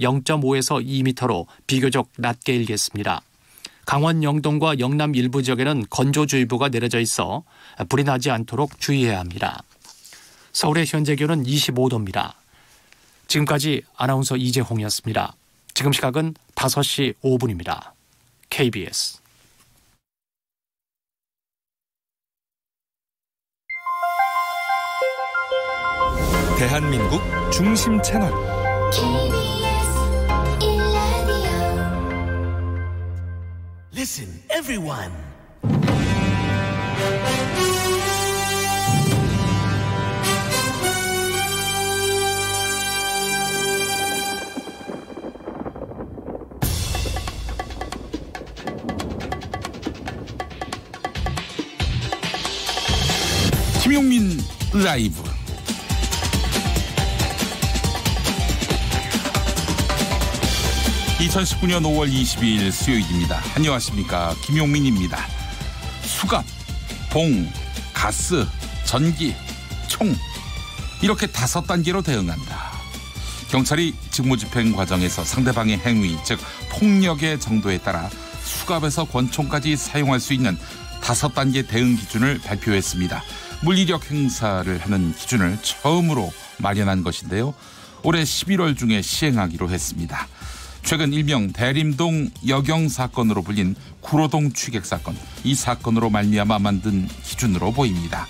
0.5에서 2m로 비교적 낮게 일겠습니다. 강원 영동과 영남 일부 지역에는 건조주의보가 내려져 있어 불이 나지 않도록 주의해야 합니다. 서울의 현재 기온은 25도입니다. 지금까지 아나운서 이재홍이었습니다. 지금 시각은 5시 5분입니다. KBS 대한민국 중심 채널 Listen, everyone. 김용민 라이브 2019년 5월 22일 수요일입니다. 안녕하십니까. 김용민입니다. 수갑, 봉, 가스, 전기, 총. 이렇게 다섯 단계로 대응한다. 경찰이 직무집행 과정에서 상대방의 행위, 즉 폭력의 정도에 따라 수갑에서 권총까지 사용할 수 있는 다섯 단계 대응 기준을 발표했습니다. 물리력 행사를 하는 기준을 처음으로 마련한 것인데요. 올해 11월 중에 시행하기로 했습니다. 최근 일명 대림동 여경 사건으로 불린 구로동 취객 사건 이 사건으로 말미암아 만든 기준으로 보입니다.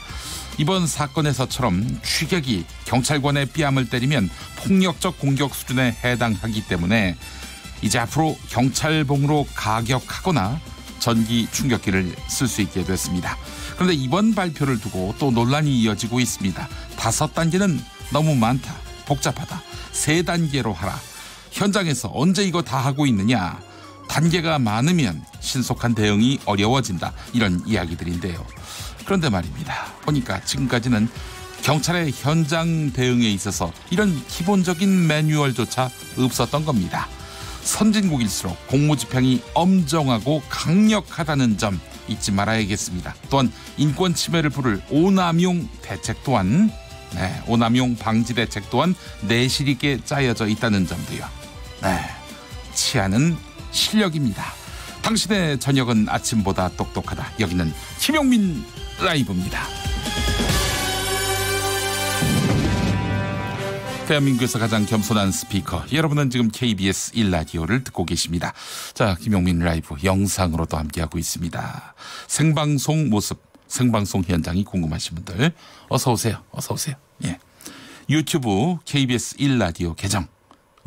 이번 사건에서처럼 취객이 경찰관의 뺨을 때리면 폭력적 공격 수준에 해당하기 때문에 이제 앞으로 경찰봉으로 가격하거나 전기 충격기를 쓸 수 있게 됐습니다. 그런데 이번 발표를 두고 또 논란이 이어지고 있습니다. 다섯 단계는 너무 많다, 복잡하다, 세 단계로 하라. 현장에서 언제 이거 다 하고 있느냐. 단계가 많으면 신속한 대응이 어려워진다. 이런 이야기들인데요. 그런데 말입니다. 보니까 지금까지는 경찰의 현장 대응에 있어서 이런 기본적인 매뉴얼조차 없었던 겁니다. 선진국일수록 공무집행이 엄정하고 강력하다는 점 잊지 말아야겠습니다. 또한 인권 침해를 부를 오남용 대책 또한 네, 오남용 방지 대책 또한 내실 있게 짜여져 있다는 점도요. 네, 치아는 실력입니다. 당신의 저녁은 아침보다 똑똑하다. 여기는 김용민 라이브입니다. 대한민국에서 가장 겸손한 스피커. 여러분은 지금 KBS 1라디오를 듣고 계십니다. 자, 김용민 라이브 영상으로도 함께하고 있습니다. 생방송 모습, 생방송 현장이 궁금하신 분들 어서 오세요. 어서 오세요. 예. 유튜브 KBS 1라디오 계정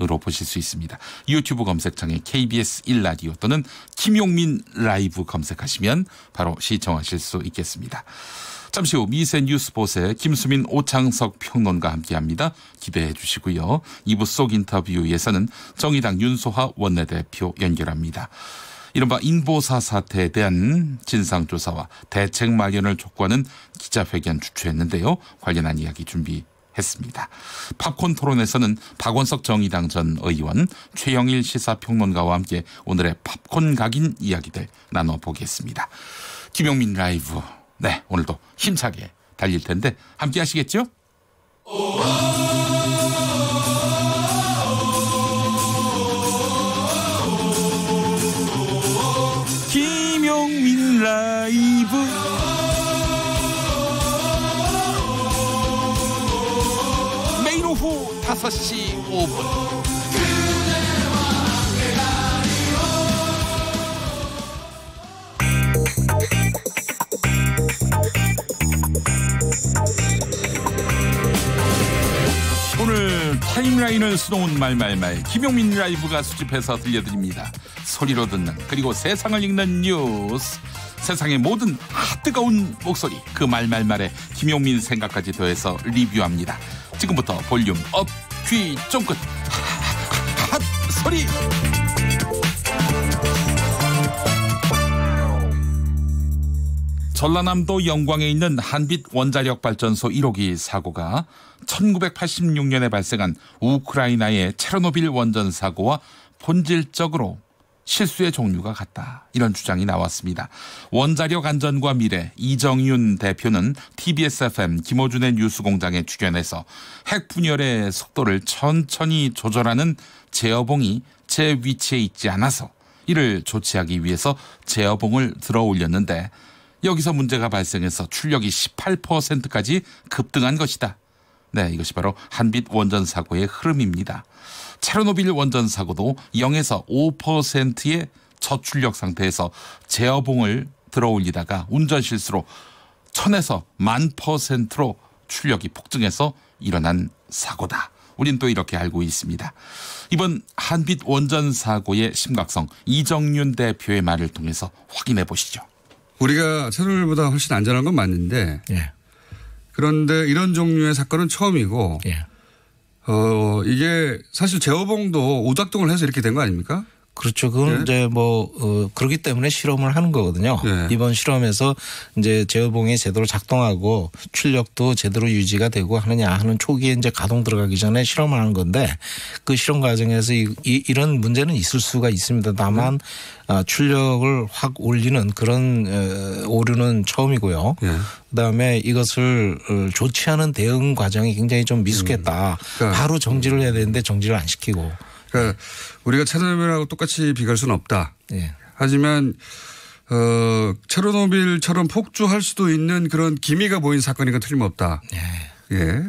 으로 보실 수 있습니다. 유튜브 검색창에 KBS 1라디오 또는 김용민 라이브 검색하시면 바로 시청하실 수 있겠습니다. 잠시 후 미세 뉴스보세 김수민 오창석 평론가 함께합니다. 기대해 주시고요. 2부 속 인터뷰에서는 정의당 윤소하 원내대표 연결합니다. 이른바 인보사 사태에 대한 진상조사와 대책 마련을 촉구하는 기자회견 주최했는데요. 관련한 이야기 준비 했습니다. 팝콘 토론에서는 박원석 정의당 전 의원, 최영일 시사평론가와 함께 오늘의 팝콘 각인 이야기들 나눠보겠습니다. 김용민 라이브. 네, 오늘도 힘차게 달릴 텐데 함께 하시겠죠? 5시 5분. 오늘 타임라인을 수놓은 말말말 김용민 라이브가 수집해서 들려드립니다. 소리로 듣는 그리고 세상을 읽는 뉴스 세상의 모든 아, 뜨거운 목소리 그 말말말에 김용민 생각까지 더해서 리뷰합니다. 지금부터 volume up, 귀 쫑긋. 핫 소리. 전라남도 영광에 있는 한빛 원자력 발전소 1호기 사고가 1986년에 발생한 우크라이나의 체르노빌 원전 사고와 본질적으로 실수의 종류가 같다. 이런 주장이 나왔습니다. 원자력 안전과 미래 이정윤 대표는 TBS FM 김호준의 뉴스공장에 출연해서 핵 분열의 속도를 천천히 조절하는 제어봉이 제 위치에 있지 않아서 이를 조치하기 위해서 제어봉을 들어 올렸는데 여기서 문제가 발생해서 출력이 18%까지 급등한 것이다. 네, 이것이 바로 한빛 원전 사고의 흐름입니다. 체르노빌 원전 사고도 0에서 5%의 저출력 상태에서 제어봉을 들어 올리다가 운전 실수로 1000에서 만 퍼센트로 출력이 폭증해서 일어난 사고다. 우린 또 이렇게 알고 있습니다. 이번 한빛 원전 사고의 심각성 이정윤 대표의 말을 통해서 확인해 보시죠. 우리가 체르노빌보다 훨씬 안전한 건 맞는데 예. 그런데 이런 종류의 사건은 처음이고 예. 어 이게 사실 제어봉도 오작동을 해서 이렇게 된 거 아닙니까? 그렇죠. 그건 예. 이제 뭐, 어, 그렇기 때문에 실험을 하는 거거든요. 예. 이번 실험에서 이제 제어봉이 제대로 작동하고 출력도 제대로 유지가 되고 하느냐 하는 초기에 이제 가동 들어가기 전에 실험을 하는 건데 그 실험 과정에서 이, 이, 런 문제는 있을 수가 있습니다. 다만 아, 출력을 확 올리는 그런 어, 오류는 처음이고요. 예. 그다음에 이것을 어, 조치하는 대응 과정이 굉장히 좀 미숙했다. 그러니까 바로 정지를 해야 되는데 정지를 안 시키고. 그러니까 우리가 체르노빌하고 똑같이 비교할 수는 없다. 예. 하지만 어 체르노빌처럼 폭주할 수도 있는 그런 기미가 보인 사건이건 틀림없다. 예. 예.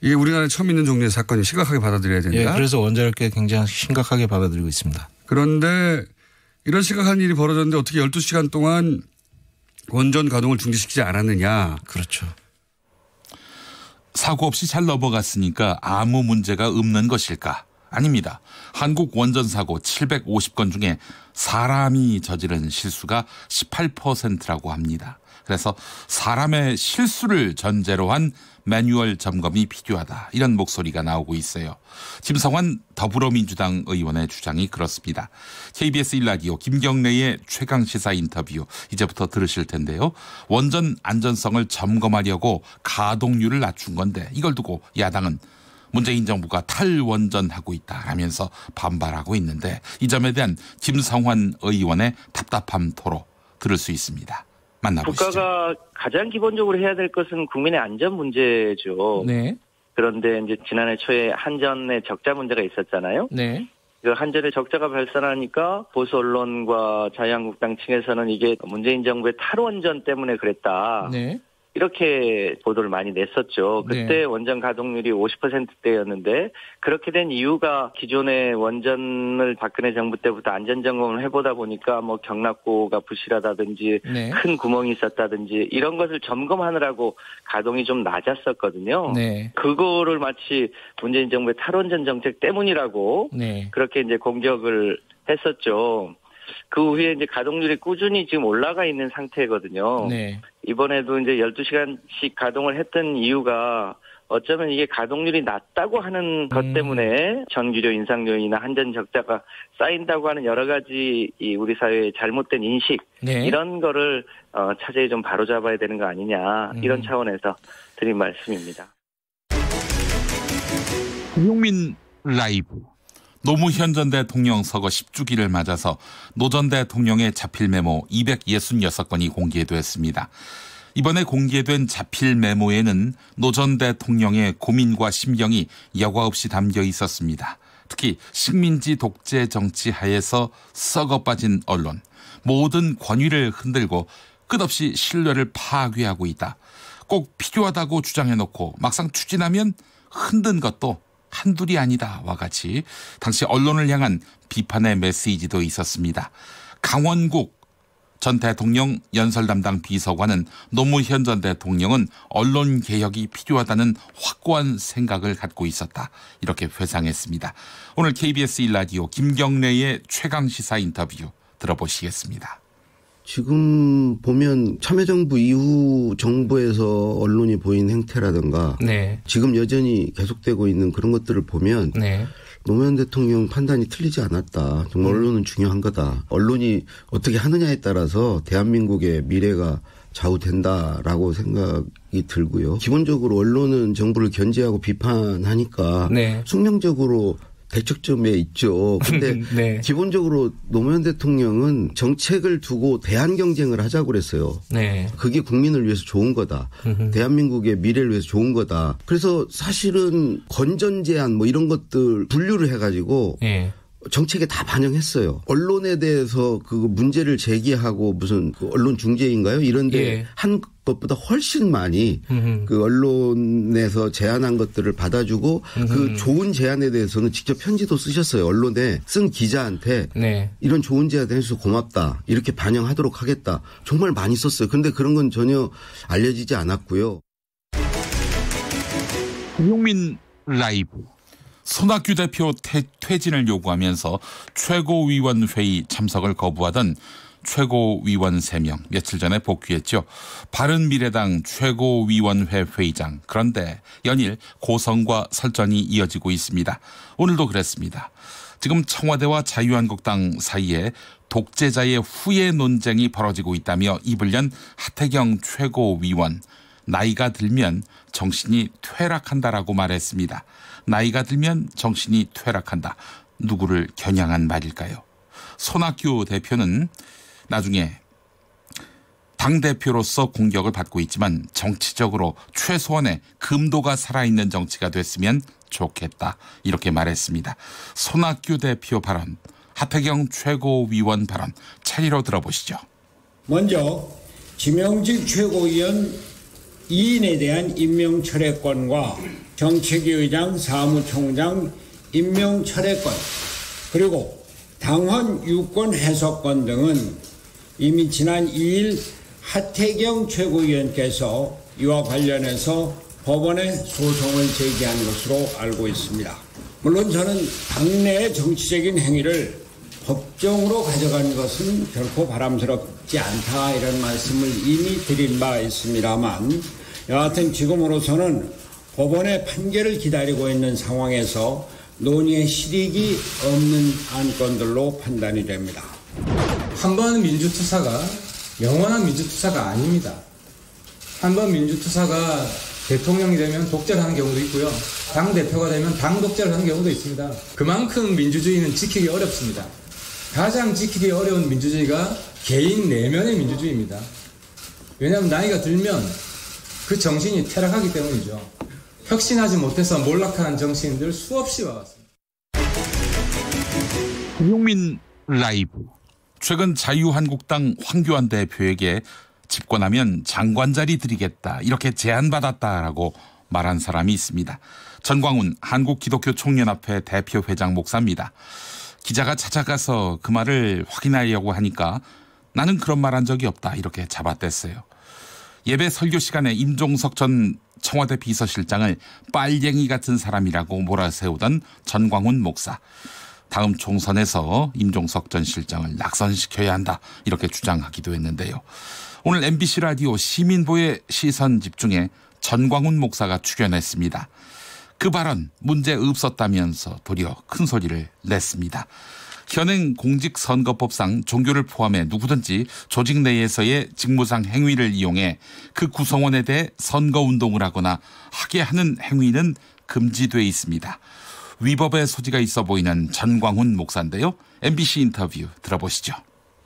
이게 우리나라에 처음 있는 종류의 사건이 심각하게 받아들여야 된다. 예, 그래서 원자력계 굉장히 심각하게 받아들이고 있습니다. 그런데 이런 심각한 일이 벌어졌는데 어떻게 12시간 동안 원전 가동을 중지시키지 않았느냐. 그렇죠. 사고 없이 잘 넘어갔으니까 아무 문제가 없는 것일까? 아닙니다. 한국 원전 사고 750건 중에 사람이 저지른 실수가 18%라고 합니다. 그래서 사람의 실수를 전제로 한 매뉴얼 점검이 필요하다. 이런 목소리가 나오고 있어요. 김성환 더불어민주당 의원의 주장이 그렇습니다. KBS 1라디오 김경래의 최강시사 인터뷰 이제부터 들으실 텐데요. 원전 안전성을 점검하려고 가동률을 낮춘 건데 이걸 두고 야당은 문재인 정부가 탈원전하고 있다라면서 반발하고 있는데 이 점에 대한 김성환 의원의 답답함 토로 들을 수 있습니다. 만나보시죠. 국가가 가장 기본적으로 해야 될 것은 국민의 안전 문제죠. 네. 그런데 이제 지난해 초에 한전의 적자 문제가 있었잖아요. 네. 그 한전의 적자가 발생하니까 보수 언론과 자유한국당 층에서는 이게 문재인 정부의 탈원전 때문에 그랬다. 네. 이렇게 보도를 많이 냈었죠. 그때 네. 원전 가동률이 50%대였는데 그렇게 된 이유가 기존의 원전을 박근혜 정부 때부터 안전 점검을 해보다 보니까 뭐 경락고가 부실하다든지 네. 큰 구멍이 있었다든지 이런 것을 점검하느라고 가동이 좀 낮았었거든요. 네. 그거를 마치 문재인 정부의 탈원전 정책 때문이라고 네. 그렇게 이제 공격을 했었죠. 그 후에 이제 가동률이 꾸준히 지금 올라가 있는 상태거든요. 네. 이번에도 이제 12시간씩 가동을 했던 이유가 어쩌면 이게 가동률이 낮다고 하는 것 음. 때문에 전기료 인상 요인이나 한전 적자가 쌓인다고 하는 여러 가지 이 우리 사회의 잘못된 인식 네. 이런 거를 어, 차제에 좀 바로잡아야 되는 거 아니냐 이런 음. 차원에서 드린 말씀입니다. 김용민 라이브. 노무현 전 대통령 서거 10주기를 맞아서 노 전 대통령의 자필 메모 266건이 공개됐습니다. 이번에 공개된 자필 메모에는 노 전 대통령의 고민과 심경이 여과 없이 담겨 있었습니다. 특히 식민지 독재 정치 하에서 썩어 빠진 언론, 모든 권위를 흔들고 끝없이 신뢰를 파괴하고 있다. 꼭 필요하다고 주장해놓고 막상 추진하면 흔든 것도 한둘이 아니다와 같이 당시 언론을 향한 비판의 메시지도 있었습니다. 강원국 전 대통령 연설 담당 비서관은 노무현 전 대통령은 언론 개혁이 필요하다는 확고한 생각을 갖고 있었다. 이렇게 회상했습니다. 오늘 KBS 1라디오 김경래의 최강 시사 인터뷰 들어보시겠습니다. 지금 보면 참여정부 이후 정부에서 언론이 보인 행태라든가 네. 지금 여전히 계속되고 있는 그런 것들을 보면 네. 노무현 대통령 판단이 틀리지 않았다. 정말 음. 언론은 중요한 거다. 언론이 어떻게 하느냐에 따라서 대한민국의 미래가 좌우된다라고 생각이 들고요. 기본적으로 언론은 정부를 견제하고 비판하니까 네. 숙명적으로 대척점에 있죠. 근데 네. 기본적으로 노무현 대통령은 정책을 두고 대한 경쟁을 하자고 그랬어요. 네. 그게 국민을 위해서 좋은 거다. 대한민국의 미래를 위해서 좋은 거다. 그래서 사실은 건전 제한 뭐 이런 것들 분류를 해가지고 예. 정책에 다 반영했어요. 언론에 대해서 그 문제를 제기하고 무슨 그 언론 중재인가요? 이런데 예. 한 것보다 훨씬 많이 그 언론에서 제안한 것들을 받아주고 그 좋은 제안에 대해서는 직접 편지도 쓰셨어요. 언론에 쓴 기자한테 네. 이런 좋은 제안 해서 고맙다. 이렇게 반영하도록 하겠다. 정말 많이 썼어요. 근데 그런 건 전혀 알려지지 않았고요. 김용민 라이브. 손학규 대표 퇴, 퇴진을 요구하면서 최고위원 회의 참석을 거부하던 최고위원 3명 며칠 전에 복귀했죠. 바른미래당 최고위원회 회의장. 그런데 연일 고성과 설전이 이어지고 있습니다. 오늘도 그랬습니다. 지금 청와대와 자유한국당 사이에 독재자의 후예 논쟁이 벌어지고 있다며 입을 연 하태경 최고위원. 나이가 들면 정신이 퇴락한다라고 말했습니다. 나이가 들면 정신이 퇴락한다. 누구를 겨냥한 말일까요? 손학규 대표는 나중에 당대표로서 공격을 받고 있지만 정치적으로 최소한의 금도가 살아있는 정치가 됐으면 좋겠다. 이렇게 말했습니다. 손학규 대표 발언, 하태경 최고위원 발언 차리로 들어보시죠. 먼저 지명직 최고위원 2인에 대한 임명 철회권과 정책위 의장 사무총장 임명 철회권 그리고 당헌 유권 해석권 등은 이미 지난 2일 하태경 최고위원께서 이와 관련해서 법원에 소송을 제기한 것으로 알고 있습니다. 물론 저는 당내의 정치적인 행위를 법정으로 가져가는 것은 결코 바람스럽지 않다 이런 말씀을 이미 드린 바 있습니다만 여하튼 지금으로서는 법원의 판결을 기다리고 있는 상황에서 논의의 실익이 없는 안건들로 판단이 됩니다. 한번 민주투사가 영원한 민주투사가 아닙니다. 한번 민주투사가 대통령이 되면 독재를 하는 경우도 있고요. 당 대표가 되면 당 독재를 하는 경우도 있습니다. 그만큼 민주주의는 지키기 어렵습니다. 가장 지키기 어려운 민주주의가 개인 내면의 민주주의입니다. 왜냐하면 나이가 들면 그 정신이 퇴락하기 때문이죠. 혁신하지 못해서 몰락하는 정치인들 수없이 와왔습니다. 김용민 라이브. 최근 자유한국당 황교안 대표에게 집권하면 장관 자리 드리겠다 이렇게 제안받았다라고 말한 사람이 있습니다. 전광훈 한국기독교 총연합회 대표 회장 목사입니다. 기자가 찾아가서 그 말을 확인하려고 하니까 나는 그런 말 한 적이 없다 이렇게 잡아댔어요. 예배 설교 시간에 임종석 전 청와대 비서실장을 빨갱이 같은 사람이라고 몰아세우던 전광훈 목사. 다음 총선에서 임종석 전 실장을 낙선시켜야 한다 이렇게 주장하기도 했는데요. 오늘 MBC 라디오 시민보의 시선 집중에 전광훈 목사가 출연했습니다. 그 발언 문제 없었다면서 도리어 큰 소리를 냈습니다. 현행 공직선거법상 종교를 포함해 누구든지 조직 내에서의 직무상 행위를 이용해 그 구성원에 대해 선거운동을 하거나 하게 하는 행위는 금지돼 있습니다. 위법의 소지가 있어 보이는 전광훈 목사인데요. MBC 인터뷰 들어보시죠.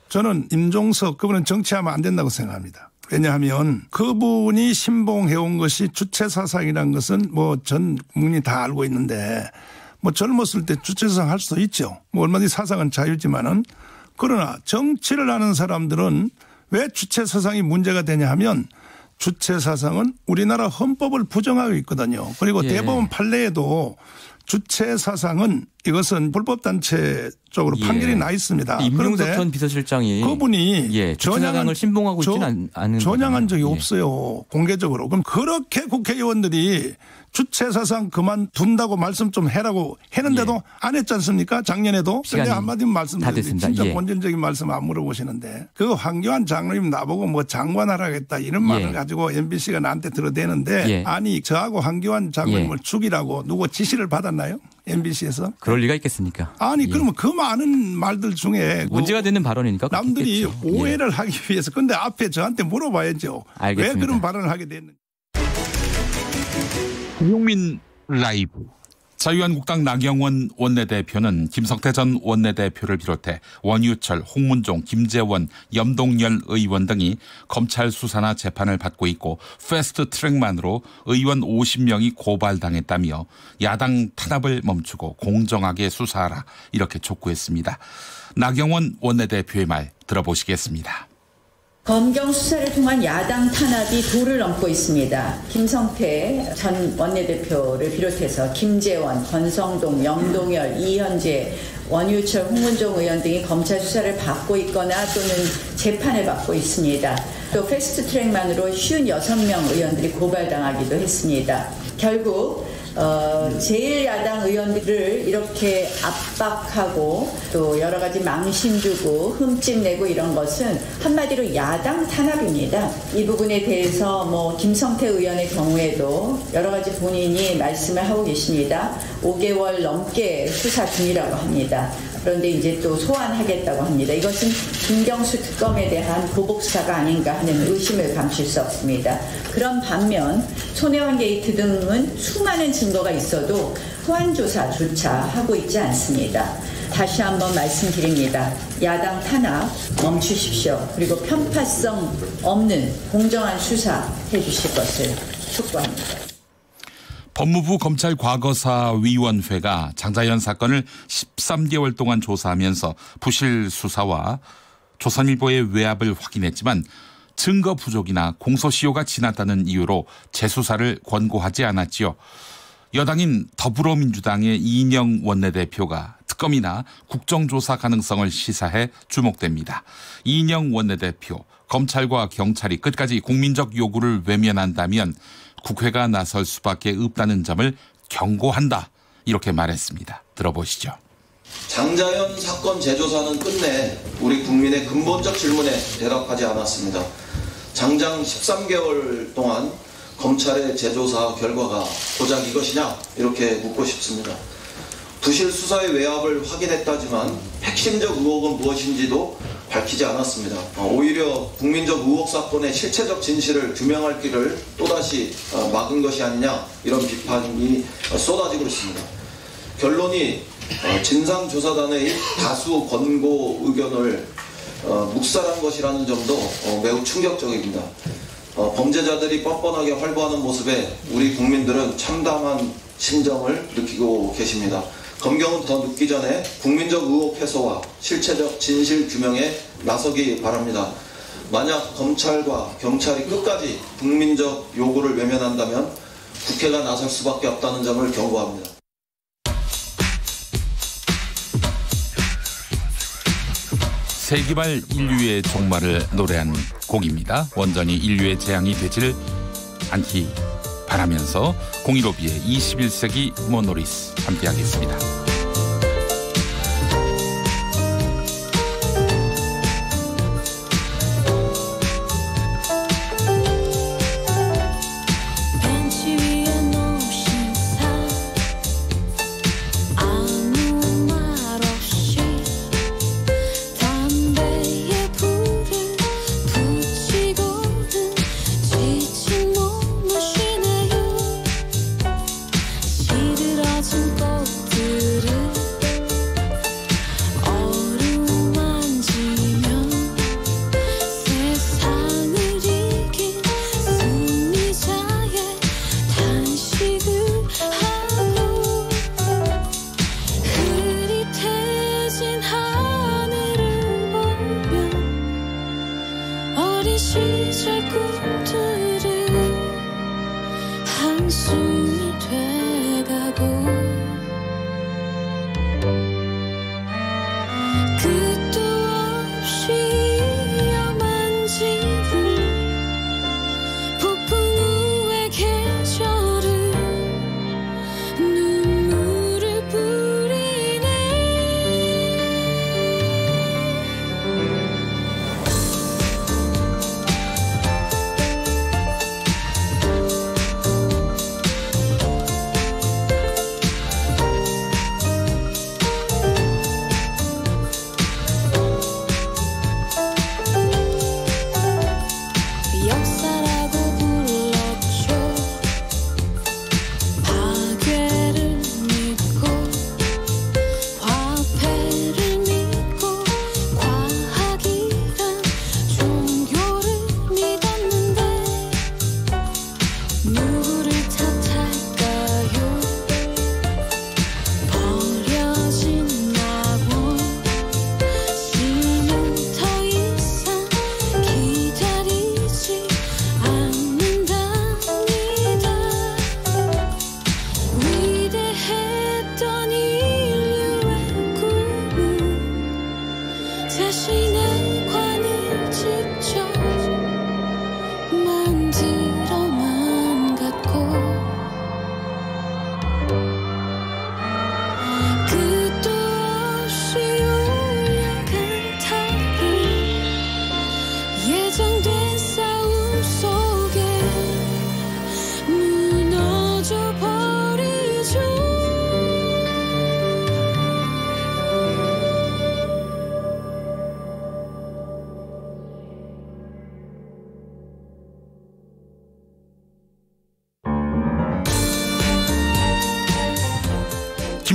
저는 임종석 그분은 정치하면 안 된다고 생각합니다. 왜냐하면 그분이 신봉해온 것이 주체 사상이라는 것은 뭐 전 국민이 다 알고 있는데 뭐 젊었을 때 주체사상 할 수도 있죠. 뭐 얼마든지 사상은 자유지만은 그러나 정치를 하는 사람들은 왜 주체사상이 문제가 되냐 하면 주체사상은 우리나라 헌법을 부정하고 있거든요. 그리고 예. 대법원 판례에도 주체 사상은 이것은 불법 단체 쪽으로 예. 판결이 나 있습니다. 임종석 전 비서실장이 그분이 예, 주체사상을 신봉하고 있지는 않- 않은 전향한 적이. 예. 없어요. 공개적으로. 그럼 그렇게 국회의원들이 주체사상 그만둔다고 말씀 좀 해라고 했는데도 안 했지 않습니까? 작년에도. 예. 근데 한마디만 말씀드리는데 됐습니다. 진짜 예. 본질적인 말씀 안 물어보시는데 그 황교안 장로님 나보고 뭐 장관하라겠다 이런 말을 예. 가지고 MBC가 나한테 들어대는데 예. 아니 저하고 황교안 장로님을 죽이라고 누구 지시를 받았나요? MBC에서? 그럴 리가 있겠습니까? 아니 예. 그러면 그 많은 말들 중에 그 문제가 되는 발언이니까 남들이 그렇겠죠. 예. 오해를 하기 위해서 근데 앞에 저한테 물어봐야죠. 알겠습니다. 왜 그런 발언을 하게 됐는지. 김용민 라이브. 자유한국당 나경원 원내대표는 김성태 전 원내대표를 비롯해 원유철, 홍문종, 김재원, 염동열 의원 등이 검찰 수사나 재판을 받고 있고 패스트 트랙만으로 의원 50명이 고발당했다며 야당 탄압을 멈추고 공정하게 수사하라 이렇게 촉구했습니다. 나경원 원내대표의 말 들어보시겠습니다. 검경 수사를 통한 야당 탄압이 도를 넘고 있습니다. 김성태 전 원내대표를 비롯해서 김재원, 권성동, 영동열, 이현재, 원유철, 홍문종 의원 등이 검찰 수사를 받고 있거나 또는 재판을 받고 있습니다. 또 패스트 트랙만으로 56명 의원들이 고발당하기도 했습니다. 결국 어, 제1야당 의원들을 이렇게 압박하고 또 여러 가지 망신 주고 흠집 내고 이런 것은 한마디로 야당 탄압입니다. 이 부분에 대해서 뭐 김성태 의원의 경우에도 여러 가지 본인이 말씀을 하고 계십니다. 5개월 넘게 수사 중이라고 합니다. 그런데 이제 또 소환하겠다고 합니다. 이것은 김경수 특검에 대한 보복 수사가 아닌가 하는 의심을 감출 수 없습니다. 그런 반면 손혜원 게이트 등은 수많은 증거가 있어도 소환 조사조차 하고 있지 않습니다. 다시 한번 말씀드립니다. 야당 탄압 멈추십시오. 그리고 편파성 없는 공정한 수사 해주실 것을 촉구합니다. 법무부 검찰 과거사위원회가 장자연 사건을 13개월 동안 조사하면서 부실 수사와 조선일보의 외압을 확인했지만 증거 부족이나 공소시효가 지났다는 이유로 재수사를 권고하지 않았지요. 여당인 더불어민주당의 이인영 원내대표가 특검이나 국정조사 가능성을 시사해 주목됩니다. 이인영 원내대표, 검찰과 경찰이 끝까지 국민적 요구를 외면한다면 국회가 나설 수밖에 없다는 점을 경고한다. 이렇게 말했습니다. 들어보시죠. 장자연 사건 재조사는 끝내 우리 국민의 근본적 질문에 대답하지 않았습니다. 장장 13개월 동안 검찰의 재조사 결과가 고작 이것이냐 이렇게 묻고 싶습니다. 부실 수사의 외압을 확인했다지만 핵심적 의혹은 무엇인지도 밝히지 않았습니다. 어, 오히려 국민적 의혹 사건의 실체적 진실을 규명할 길을 또다시 어, 막은 것이 아니냐 이런 비판이 어, 쏟아지고 있습니다. 결론이 진상조사단의 다수 권고 의견을 묵살한 것이라는 점도 매우 충격적입니다. 범죄자들이 뻔뻔하게 활보하는 모습에 우리 국민들은 참담한 심정을 느끼고 계십니다. 검경은 더 늦기 전에 국민적 의혹 해소와 실체적 진실 규명에 나서기 바랍니다. 만약 검찰과 경찰이 끝까지 국민적 요구를 외면한다면 국회가 나설 수밖에 없다는 점을 경고합니다. 세기말 인류의 종말을 노래한 곡입니다. 원전이 인류의 재앙이 되지를 않기 바라면서 015B의 21세기 모노리스 함께하겠습니다.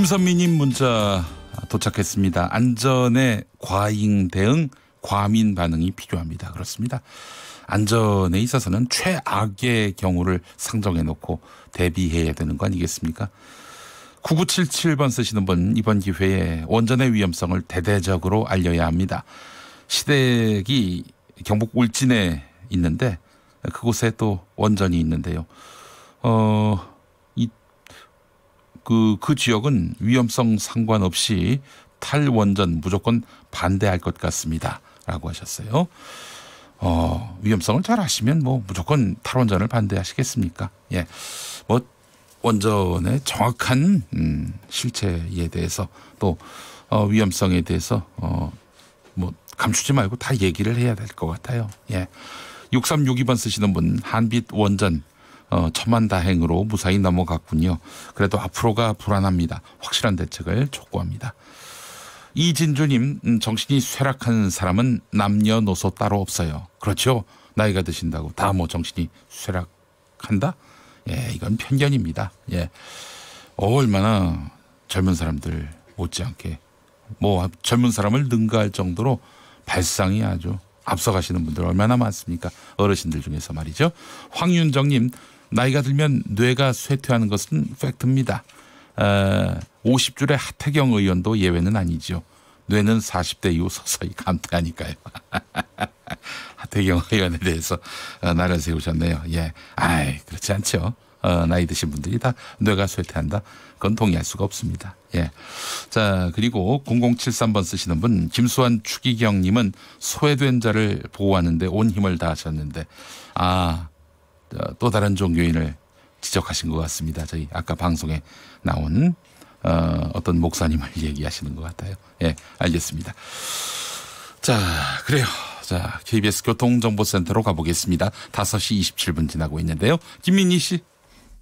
김선미님 문자 도착했습니다. 안전에 과잉 대응, 과민 반응이 필요합니다. 그렇습니다. 안전에 있어서는 최악의 경우를 상정해 놓고 대비해야 되는 거 아니겠습니까? 9977번 쓰시는 분 이번 기회에 원전의 위험성을 대대적으로 알려야 합니다. 시댁이 경북 울진에 있는데 그곳에 또 원전이 있는데요. 어, 이, 그, 그 지역은 위험성 상관없이 탈원전 무조건 반대할 것 같습니다. 라고 하셨어요. 어, 위험성을 잘 아시면 뭐 무조건 탈원전을 반대하시겠습니까? 예. 뭐 원전의 정확한 음, 실체에 대해서 또 어, 위험성에 대해서 어, 뭐 감추지 말고 다 얘기를 해야 될 것 같아요. 예. 6362번 쓰시는 분 한빛 원전 어, 천만다행으로 무사히 넘어갔군요. 그래도 앞으로가 불안합니다. 확실한 대책을 촉구합니다. 이진주님 음, 정신이 쇠락한 사람은 남녀노소 따로 없어요. 그렇죠. 나이가 드신다고 다 뭐 정신이 쇠락한다? 예, 이건 편견입니다. 예. 어, 얼마나 젊은 사람들 못지않게 뭐 젊은 사람을 능가할 정도로 발상이 아주 앞서가시는 분들 얼마나 많습니까? 어르신들 중에서 말이죠. 황윤정님 나이가 들면 뇌가 쇠퇴하는 것은 팩트입니다. 어, 50줄의 하태경 의원도 예외는 아니죠. 뇌는 40대 이후 서서히 감퇴하니까요. 하태경 의원에 대해서 어, 나를 세우셨네요. 예. 아이, 그렇지 않죠. 어, 나이 드신 분들이 다 뇌가 쇠퇴한다. 그건 동의할 수가 없습니다. 예. 자, 그리고 0073번 쓰시는 분, 김수환 추기경님은 소외된 자를 보호하는데 온 힘을 다하셨는데, 아, 또 다른 종교인을 지적하신 것 같습니다. 저희 아까 방송에 나온 어, 어떤 목사님을 얘기하시는 것 같아요. 예, 알겠습니다. 자, 그래요. 자, KBS 교통정보센터로 가보겠습니다. 5시 27분 지나고 있는데요. 김민희 씨.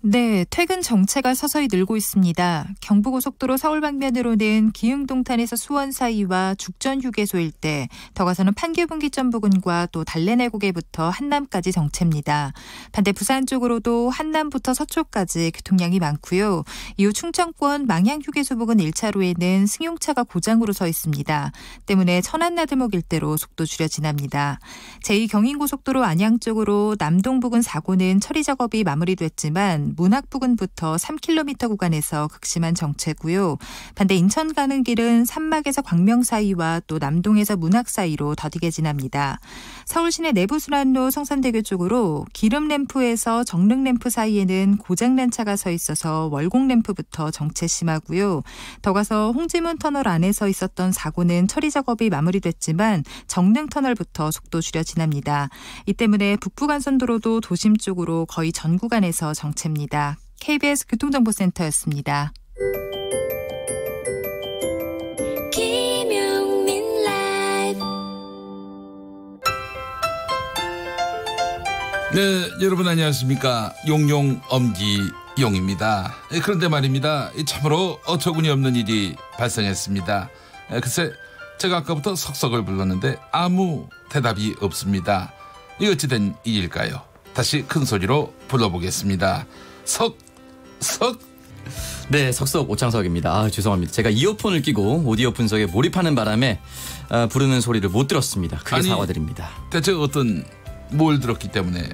네, 퇴근 정체가 서서히 늘고 있습니다. 경부고속도로 서울 방면으로는 기흥동탄에서 수원 사이와 죽전 휴게소 일대, 더 가서는 판교분기점 부근과 또 달래내곡에부터 한남까지 정체입니다. 반대 부산 쪽으로도 한남부터 서초까지 교통량이 많고요. 이후 충청권 망양 휴게소 부근 1차로에는 승용차가 고장으로 서 있습니다. 때문에 천안나들목 일대로 속도 줄여 지납니다. 제2경인고속도로 안양 쪽으로 남동 부근 사고는 처리 작업이 마무리됐지만 문학 부근부터 3km 구간에서 극심한 정체고요. 반대 인천 가는 길은 산막에서 광명 사이와 또 남동에서 문학 사이로 더디게 지납니다. 서울 시내 내부 순환로 성산대교 쪽으로 기름 램프에서 정릉 램프 사이에는 고장난 차가 서 있어서 월곡 램프부터 정체 심하고요. 더 가서 홍지문 터널 안에서 있었던 사고는 처리 작업이 마무리됐지만 정릉 터널부터 속도 줄여 지납니다. 이 때문에 북부간선도로도 도심 쪽으로 거의 전 구간에서 정체입니다. KBS 교통정보센터였습니다. 네, 여러분 안녕하십니까. 용용 엄기용입니다. 예, 그런데 말입니다. 이 참으로 어처구니 없는 일이 발생했습니다. 예, 글쎄, 제가 아까부터 석석을 불렀는데 아무 대답이 없습니다. 이 어찌된 일일까요? 다시 큰 소리로 불러보겠습니다. 석, 석. 네, 석석 오창석입니다. 아, 죄송합니다. 제가 이어폰을 끼고 오디오 분석에 몰입하는 바람에 아, 부르는 소리를 못 들었습니다. 크게 아니, 사과드립니다. 대체 어떤 뭘 들었기 때문에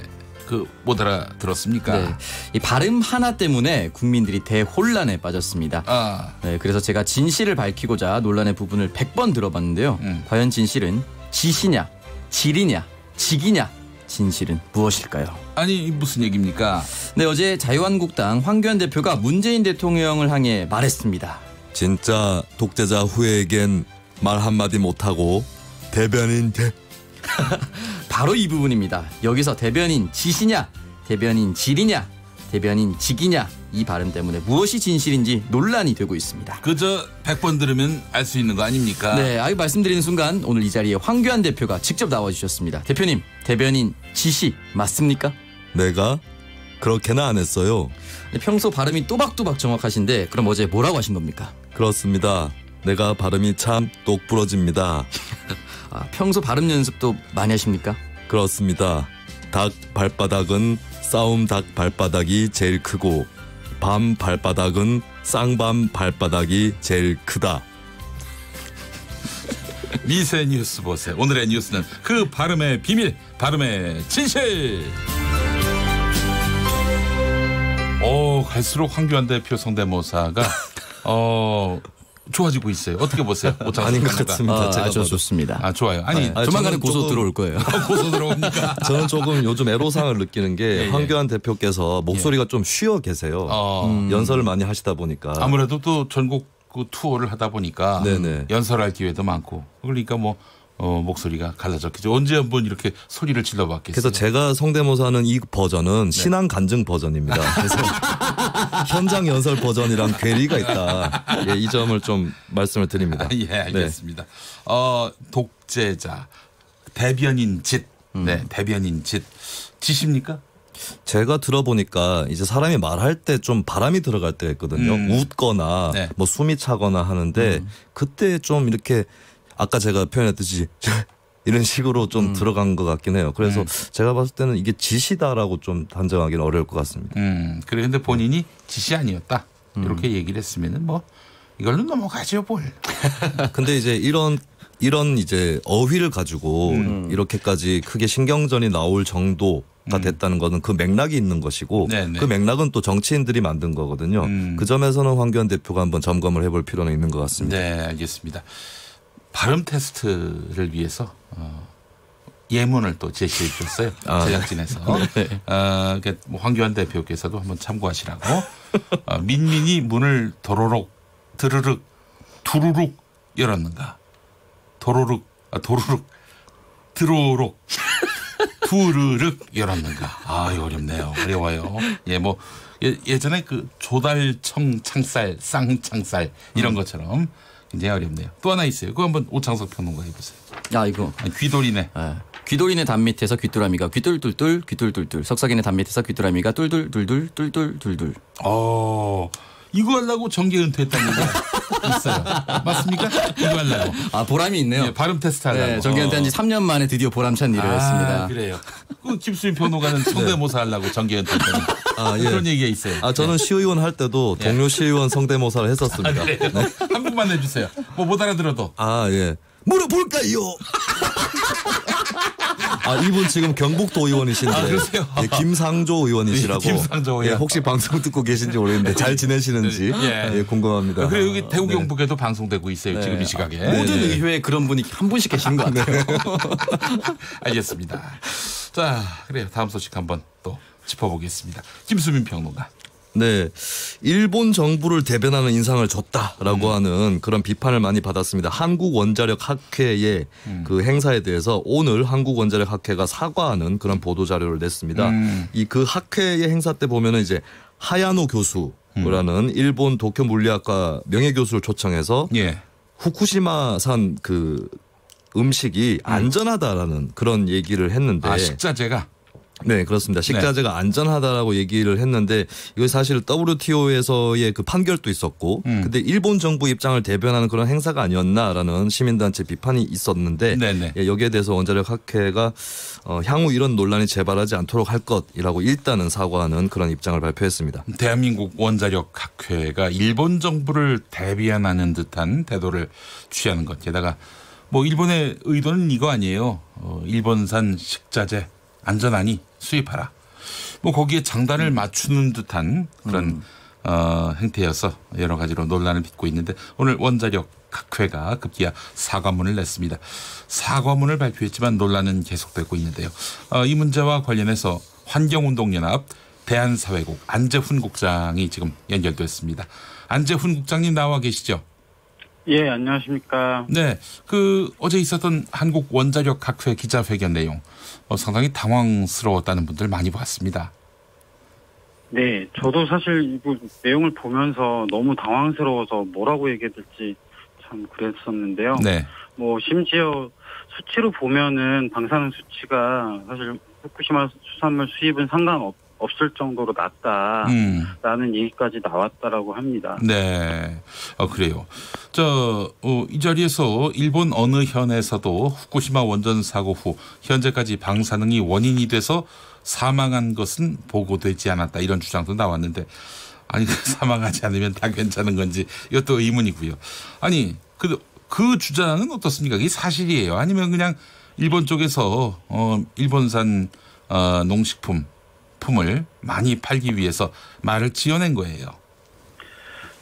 그못 알아들었습니까? 네, 이 발음 하나 때문에 국민들이 대혼란에 빠졌습니다. 아, 네, 그래서 제가 진실을 밝히고자 논란의 부분을 100번 들어봤는데요. 음. 과연 진실은 지시냐, 질이냐, 직이냐, 진실은 무엇일까요? 아니 무슨 얘기입니까? 네, 어제 자유한국당 황교안 대표가 문재인 대통령을 향해 말했습니다. 진짜 독재자 후에겐 말 한마디 못하고 대변인 대 바로 이 부분입니다. 여기서 대변인 지시냐, 대변인 질이냐, 대변인 직이냐 이 발음 때문에 무엇이 진실인지 논란이 되고 있습니다. 그저 100번 들으면 알 수 있는 거 아닙니까? 네, 아이 말씀드리는 순간 오늘 이 자리에 황교안 대표가 직접 나와주셨습니다. 대표님, 대변인 지시 맞습니까? 내가 그렇게는 안 했어요. 네, 평소 발음이 또박또박 정확하신데 그럼 어제 뭐라고 하신 겁니까? 그렇습니다. 내가 발음이 참 똑부러집니다. 아, 평소 발음 연습도 많이 하십니까? 그렇습니다. 닭 발바닥은 싸움 닭 발바닥이 제일 크고 밤 발바닥은 쌍밤 발바닥이 제일 크다. 미세 뉴스 보세요. 오늘의 뉴스는 그 발음의 비밀, 발음의 진실. 오, 갈수록 황교안 대표 성대모사가 어 좋아지고 있어요. 어떻게 보세요? 아닌 것. 같습니다. 아, 제가 저 봐도. 좋습니다. 아 좋아요. 아니 네, 조만간에 저는 고소 조금- 들어올 거예요. 고소 들어옵니까? 저는 조금 요즘 애로사항을 느끼는 게 예, 예. 황교안 대표께서 목소리가 좀 쉬어 계세요. 어. 음. 연설을 많이 하시다 보니까 아무래도 또 전국 그 투어를 하다 보니까 네네. 연설할 기회도 많고 그러니까 뭐 어, 목소리가 갈라졌겠죠. 언제 한번 이렇게 소리를 질러봤겠어요. 그래서 제가 성대모사는 이 버전은 네. 신앙 간증 버전입니다. 그래서 현장 연설 버전이랑 괴리가 있다. 예, 이 점을 좀 말씀을 드립니다. 예, 알겠습니다. 어, 독재자, 대변인 짓. 음. 네, 대변인 짓. 짓입니까? 제가 들어보니까 이제 사람이 말할 때 좀 바람이 들어갈 때가 있거든요. 음. 웃거나 네. 뭐 숨이 차거나 하는데 그때 좀 이렇게 아까 제가 표현했듯이 이런 식으로 좀 들어간 것 같긴 해요. 그래서 제가 봤을 때는 이게 짓이다라고 좀 단정하기는 어려울 것 같습니다. 음, 그래 근데 본인이 짓이 아니었다. 음. 이렇게 얘기를 했으면은 뭐 이걸로 넘어가죠, 뭘. 근데 이제 이런 이런 이제 어휘를 가지고 음. 이렇게까지 크게 신경전이 나올 정도 가 됐다는 거는 그 맥락이 있는 것이고 네네. 그 맥락은 또 정치인들이 만든 거거든요. 음. 그 점에서는 황교안 대표가 한번 점검을 해볼 필요는 있는 것 같습니다. 네, 알겠습니다. 발음 테스트를 위해서 어, 예문을 또 제시해 주셨어요. 아. 제작진에서. 네. 어, 그러니까 뭐 황교안 대표께서도 한번 참고하시라고. 어, 민민이 문을 도로록 드르륵 두루룩 열었는가. 도로룩 아, 도루룩 드로록 두르륵 열었는가. 아, 어렵네요. 어려워요. 예, 뭐 예, 예전에 그 조달청 창살, 쌍창살 이런 것처럼 굉장히 어렵네요. 또 하나 있어요. 그거 한번 오창석 평론가 해보세요. 아 이거 아니, 귀돌이네. 예. 귀돌이네 담 밑에서 귀뚜라미가 귀뚤뚤뚤 귀뚤뚤뚤 석석이네 담 밑에서 귀뚜라미가 뚫뚫뚫뚫 뚫뚫뚫뚫 어, 이거 하려고 정계 은퇴했다는 거 있어요. 맞습니까? 이거 하려고. 아 보람이 있네요. 예, 발음 테스트 하려고. 네, 정기한테 한지 3년 만에 드디어 보람찬 일을 아, 했습니다. 그래요. 그 김수인 평론가는 성대모사 하려고 정계 은퇴했다는 아, 예. 그런 얘기가 있어요. 아, 저는 시의원 할 때도 동료 시의원 성대모사를 했었습니다. 아, 그 분만 해주세요. 뭐 못 알아들어도. 아, 예. 물어볼까요? 아, 이분 지금 경북도 의원이신데. 아, 그러세요? 예, 김상조 의원이시라고. 예, 김상조 예, 의원. 혹시 방송 듣고 계신지 모르겠는데 잘 지내시는지 예. 예, 궁금합니다. 그리고 여기 대구 경북에도 방송되고 있어요. 네. 지금 이 시각에. 모든 네. 의회에 그런 분이 한 분씩 계시는 것 같아요. 알겠습니다. 자, 그래요. 다음 소식 한번 또 짚어보겠습니다. 김수민 평론가. 네. 일본 정부를 대변하는 인상을 줬다라고 하는 그런 비판을 많이 받았습니다. 한국 원자력 학회의 그 행사에 대해서 오늘 한국 원자력 학회가 사과하는 그런 보도 자료를 냈습니다. 음. 이그 학회의 행사 때 보면은 이제 하야노 교수라는 일본 도쿄 물리학과 명예 교수를 초청해서 예. 후쿠시마산 그 음식이 안전하다라는 그런 얘기를 했는데 아, 식자재가. 네, 그렇습니다. 식자재가 안전하다라고 얘기를 했는데 이거 사실 WTO에서의 그 판결도 있었고 음. 근데 일본 정부 입장을 대변하는 그런 행사가 아니었나라는 시민단체 비판이 있었는데 네네. 예, 여기에 대해서 원자력 학회가 어, 향후 이런 논란이 재발하지 않도록 할 것이라고 일단은 사과하는 그런 입장을 발표했습니다. 대한민국 원자력 학회가 일본 정부를 대변하는 듯한 태도를 취하는 것. 게다가 뭐 일본의 의도는 이거 아니에요. 어, 일본산 식자재 안전하니 수입하라. 뭐 거기에 장단을 맞추는 듯한 그런 어, 행태여서 여러 가지로 논란을 빚고 있는데 오늘 원자력 학회가 급기야 사과문을 냈습니다. 사과문을 발표했지만 논란은 계속되고 있는데요. 어, 이 문제와 관련해서 환경운동연합 대한사회국 안재훈 국장이 지금 연결됐습니다. 안재훈 국장님 나와 계시죠? 예, 안녕하십니까. 네, 그 어제 있었던 한국 원자력 학회 기자회견 내용 어, 상당히 당황스러웠다는 분들 많이 봤습니다. 네, 저도 사실 이거 내용을 보면서 너무 당황스러워서 뭐라고 얘기해야 될지 참 그랬었는데요. 네, 뭐 심지어 수치로 보면은 방사능 수치가 사실 후쿠시마 수산물 수입은 상관없 없을 정도로 낮다라는 음. 얘기까지 나왔다라고 합니다. 네, 어, 그래요. 저, 어, 이 자리에서 일본 어느 현에서도 후쿠시마 원전 사고 후 현재까지 방사능이 원인이 돼서 사망한 것은 보고되지 않았다 이런 주장도 나왔는데 아니 사망하지 않으면 다 괜찮은 건지 이것도 의문이고요. 아니 그, 그 주장은 어떻습니까? 이게 사실이에요? 아니면 그냥 일본 쪽에서 어 일본산 어, 농식품 품을 많이 팔기 위해서 말을 지어낸 거예요.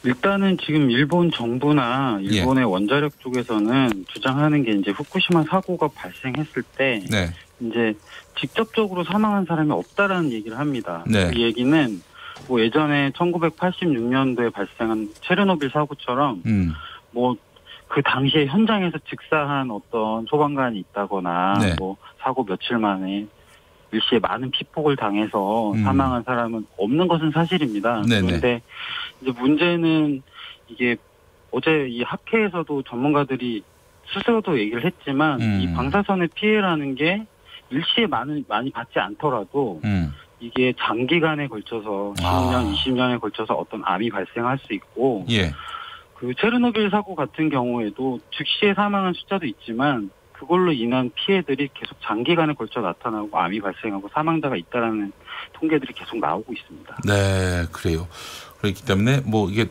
일단은 지금 일본 정부나 예. 일본의 원자력 쪽에서는 주장하는 게 이제 후쿠시마 사고가 발생했을 때 네. 이제 직접적으로 사망한 사람이 없다라는 얘기를 합니다. 네. 그 얘기는 뭐 예전에 1986년도에 발생한 체르노빌 사고처럼 음. 뭐그 당시에 현장에서 즉사한 어떤 소방관이 있다거나 네. 뭐 사고 며칠 만에 일시에 많은 피폭을 당해서 음. 사망한 사람은 없는 것은 사실입니다. 네네. 그런데 이제 문제는 이게 어제 이 학회에서도 전문가들이 스스로도 얘기를 했지만 음. 이 방사선의 피해라는 게 일시에 많이 많이 받지 않더라도 음. 이게 장기간에 걸쳐서 10년, 아. 20년에 걸쳐서 어떤 암이 발생할 수 있고 예. 그 체르노빌 사고 같은 경우에도 즉시에 사망한 숫자도 있지만 그걸로 인한 피해들이 계속 장기간에 걸쳐 나타나고 암이 발생하고 사망자가 있다라는 통계들이 계속 나오고 있습니다. 네, 그래요. 그렇기 때문에 뭐 이게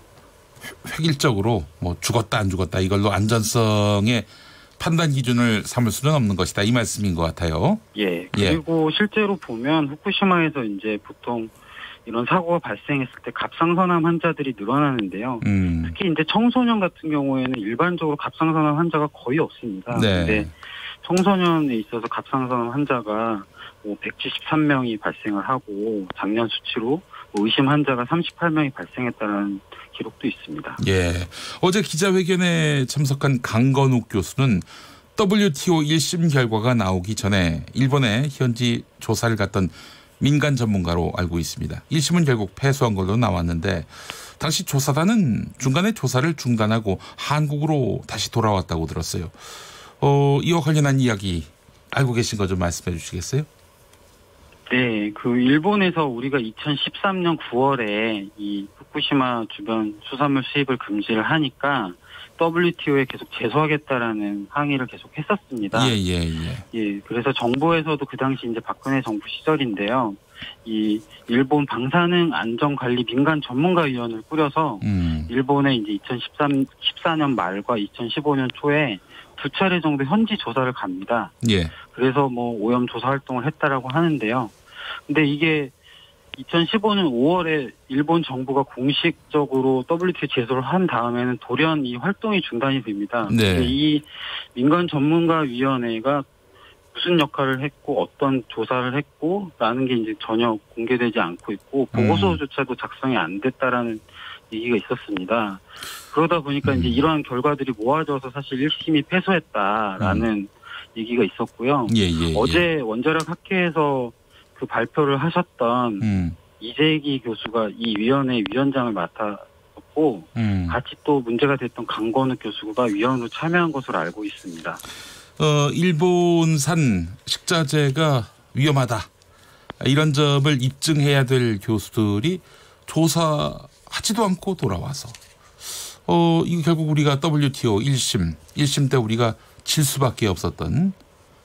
획일적으로 뭐 죽었다 안 죽었다 이걸로 안전성의 판단 기준을 삼을 수는 없는 것이다 이 말씀인 것 같아요. 예. 그리고 실제로 보면 후쿠시마에서 이제 보통 이런 사고가 발생했을 때 갑상선암 환자들이 늘어나는데요. 음. 특히 이제 청소년 같은 경우에는 일반적으로 갑상선암 환자가 거의 없습니다. 네. 근데 청소년에 있어서 갑상선암 환자가 뭐 173명이 발생을 하고 작년 수치로 뭐 의심 환자가 38명이 발생했다는 기록도 있습니다. 예. 어제 기자회견에 참석한 강건욱 교수는 WTO 1심 결과가 나오기 전에 일본에 현지 조사를 갔던 민간 전문가로 알고 있습니다. 1심은 결국 패소한 걸로 나왔는데 당시 조사단은 중간에 조사를 중단하고 한국으로 다시 돌아왔다고 들었어요. 어, 이와 관련한 이야기 알고 계신 거 좀 말씀해 주시겠어요? 네, 그 일본에서 우리가 2013년 9월에 이 후쿠시마 주변 수산물 수입을 금지를 하니까 WTO에 계속 제소하겠다라는 항의를 계속 했었습니다. 예, 예, 예. 예, 그래서 정부에서도 그 당시 이제 박근혜 정부 시절인데요. 이 일본 방사능 안전관리 민간 전문가위원회를 꾸려서 음. 일본에 이제 2013 14년 말과 2015년 초에 두 차례 정도 현지 조사를 갑니다. 예. 그래서 뭐 오염 조사 활동을 했다라고 하는데요. 근데 이게 2015년 5월에 일본 정부가 공식적으로 WTO 제소를 한 다음에는 돌연 이 활동이 중단이 됩니다. 네. 이 민간 전문가 위원회가 무슨 역할을 했고 어떤 조사를 했고 라는 게 이제 전혀 공개되지 않고 있고 보고서조차도 작성이 안 됐다라는 얘기가 있었습니다. 그러다 보니까 이제 이러한 결과들이 모아져서 사실 1심이 패소했다라는 얘기가 있었고요. 예, 예, 예. 어제 원자력 학회에서 그 발표를 하셨던 음. 이재기 교수가 이 위원회 위원장을 맡았고 음. 같이 또 문제가 됐던 강건우 교수가 위원으로 참여한 것으로 알고 있습니다. 어, 일본산 식자재가 위험하다. 이런 점을 입증해야 될 교수들이 조사하지도 않고 돌아와서 어, 이거 결국 우리가 WTO 1심, 1심 때 우리가 질 수밖에 없었던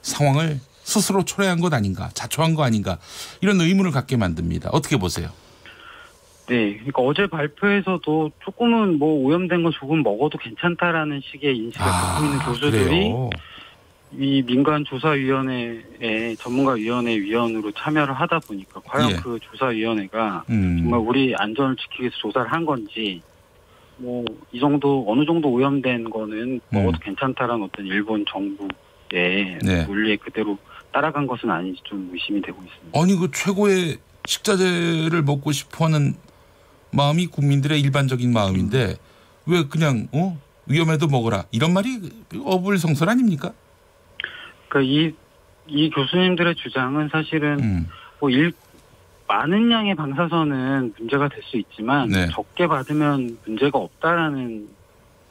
상황을 스스로 초래한 것 아닌가, 자초한 거 아닌가 이런 의문을 갖게 만듭니다. 어떻게 보세요? 네, 그러니까 어제 발표에서도 조금은 뭐 오염된 거 조금 먹어도 괜찮다라는 식의 인식을 갖고 있는 교수들이 아, 그래요? 이 민간 조사위원회의 전문가위원회 위원으로 참여를 하다 보니까 과연 예. 그 조사위원회가 음. 정말 우리 안전을 지키기 위해서 조사를 한 건지 뭐 이 정도 어느 정도 오염된 거는 먹어도 괜찮다라는 어떤 일본 정부의 음. 네. 논리에 그대로 따라간 것은 아닌지 좀 의심이 되고 있습니다. 아니 그 최고의 식자재를 먹고 싶어하는 마음이 국민들의 일반적인 마음인데 왜 그냥 어 위험해도 먹어라 이런 말이 어불성설 아닙니까? 그러니까 이, 이 교수님들의 주장은 사실은 음. 뭐 일, 많은 양의 방사선은 문제가 될 수 있지만 네. 적게 받으면 문제가 없다라는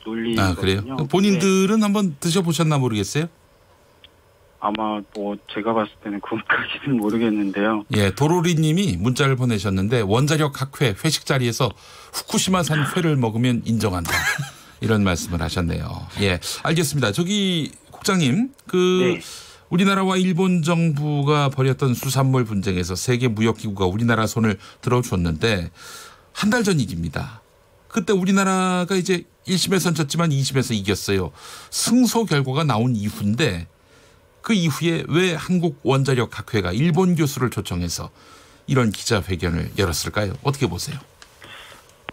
논리거든요. 아 그래요? 네. 본인들은 한번 드셔보셨나 모르겠어요? 아마 뭐 제가 봤을 때는 그것까지는 모르겠는데요. 예, 도로리님이 문자를 보내셨는데 원자력 학회 회식 자리에서 후쿠시마산 회를 먹으면 인정한다 이런 말씀을 하셨네요. 예, 알겠습니다. 저기 국장님, 그 네. 우리나라와 일본 정부가 벌였던 수산물 분쟁에서 세계 무역기구가 우리나라 손을 들어줬는데 한 달전 얘기입니다. 그때 우리나라가 이제 1심에선 졌지만 2심에서 이겼어요. 승소 결과가 나온 이후인데 그 이후에 왜 한국 원자력 학회가 일본 교수를 초청해서 이런 기자회견을 열었을까요? 어떻게 보세요?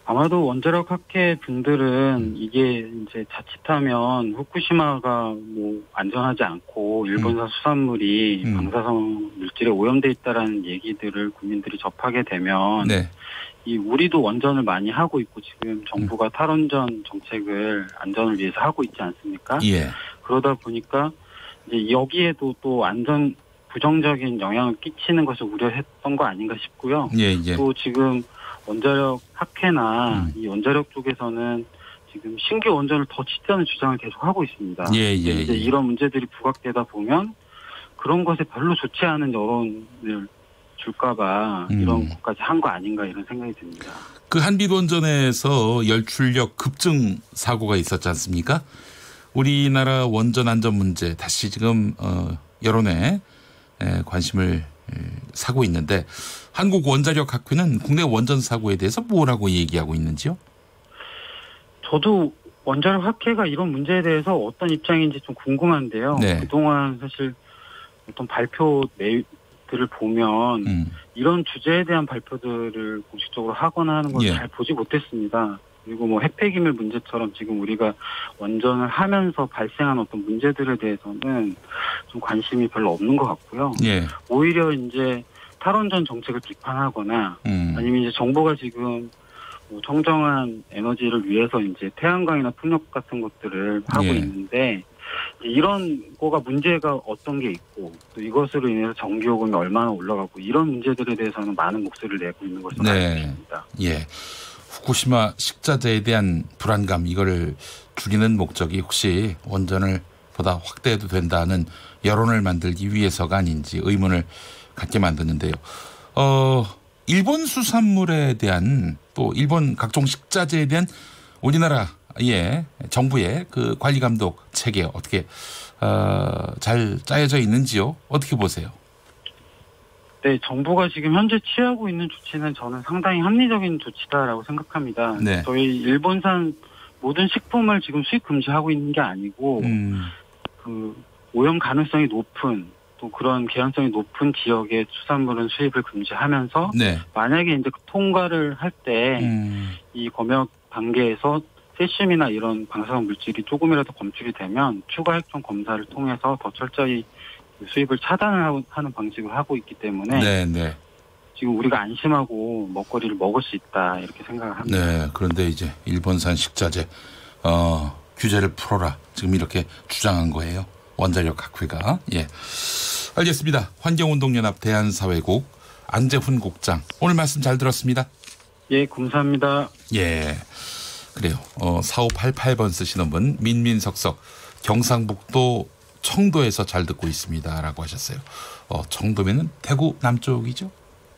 아마도 원자력 학회 분들은 이게 이제 자칫하면 후쿠시마가 뭐 안전하지 않고 일본산 수산물이 음. 방사성 물질에 오염돼 있다라는 얘기들을 국민들이 접하게 되면 네. 이 우리도 원전을 많이 하고 있고 지금 정부가 탈원전 정책을 안전을 위해서 하고 있지 않습니까? 예. 그러다 보니까 이제 여기에도 또 안전 부정적인 영향을 끼치는 것을 우려했던 거 아닌가 싶고요. 예, 예. 또 지금 원자력 학회나 음. 이 원자력 쪽에서는 지금 신규 원전을 더 짓자는 주장을 계속 하고 있습니다. 예, 예, 이제 예. 이런 문제들이 부각되다 보면 그런 것에 별로 좋지 않은 여론을 줄까봐 음. 이런 것까지 한 거 아닌가 이런 생각이 듭니다. 그 한빛 원전에서 열출력 급증 사고가 있었지 않습니까? 우리나라 원전 안전 문제 다시 지금 어, 여론에 에, 관심을 에, 사고 있는데 한국 원자력 학회는 국내 원전 사고에 대해서 뭐라고 얘기하고 있는지요? 저도 원자력 학회가 이런 문제에 대해서 어떤 입장인지 좀 궁금한데요. 네. 그동안 사실 어떤 발표 내들을 보면 음. 이런 주제에 대한 발표들을 공식적으로 하거나 하는 걸 예. 잘 보지 못했습니다. 그리고 뭐 핵폐기물 문제처럼 지금 우리가 원전을 하면서 발생한 어떤 문제들에 대해서는 좀 관심이 별로 없는 것 같고요. 예. 오히려 이제 탈원전 정책을 비판하거나 음. 아니면 이제 정부가 지금 뭐 청정한 에너지를 위해서 이제 태양광이나 풍력 같은 것들을 하고 예. 있는데 이런 거가 문제가 어떤 게 있고 또 이것으로 인해서 전기요금이 얼마나 올라가고 이런 문제들에 대해서는 많은 목소리를 내고 있는 것으로 알고 네. 있습니다. 예. 후쿠시마 식자재에 대한 불안감 이거를 줄이는 목적이 혹시 원전을 보다 확대해도 된다는 여론을 만들기 위해서가 아닌지 의문을 갖게 만드는데요. 어, 일본 수산물에 대한 또 일본 각종 식자재에 대한 우리나라의 정부의 그 관리 감독 체계 어떻게 어, 잘 짜여져 있는지요? 어떻게 보세요? 네, 정부가 지금 현재 취하고 있는 조치는 저는 상당히 합리적인 조치다라고 생각합니다. 네. 저희 일본산 모든 식품을 지금 수입 금지하고 있는 게 아니고 음. 그 오염 가능성이 높은 또 그런 개연성이 높은 지역의 수산물은 수입을 금지하면서 네. 만약에 이제 그 통과를 할 때이 음. 검역 단계에서 세슘이나 이런 방사성 물질이 조금이라도 검출이 되면 추가 핵종 검사를 통해서 더 철저히 그 수입을 차단을 하는 방식을 하고 있기 때문에 네, 네. 지금 우리가 안심하고 먹거리를 먹을 수 있다 이렇게 생각을 합니다. 네, 그런데 이제 일본산 식자재 어, 규제를 풀어라 지금 이렇게 주장한 거예요. 원자력 학회가 예, 알겠습니다. 환경운동연합 대한사회국 안재훈 국장 오늘 말씀 잘 들었습니다. 예, 감사합니다. 예, 그래요. 어, 4588번 쓰시는 분 민민석석 경상북도 청도에서 잘 듣고 있습니다라고 하셨어요. 어, 청도면은 대구 남쪽이죠?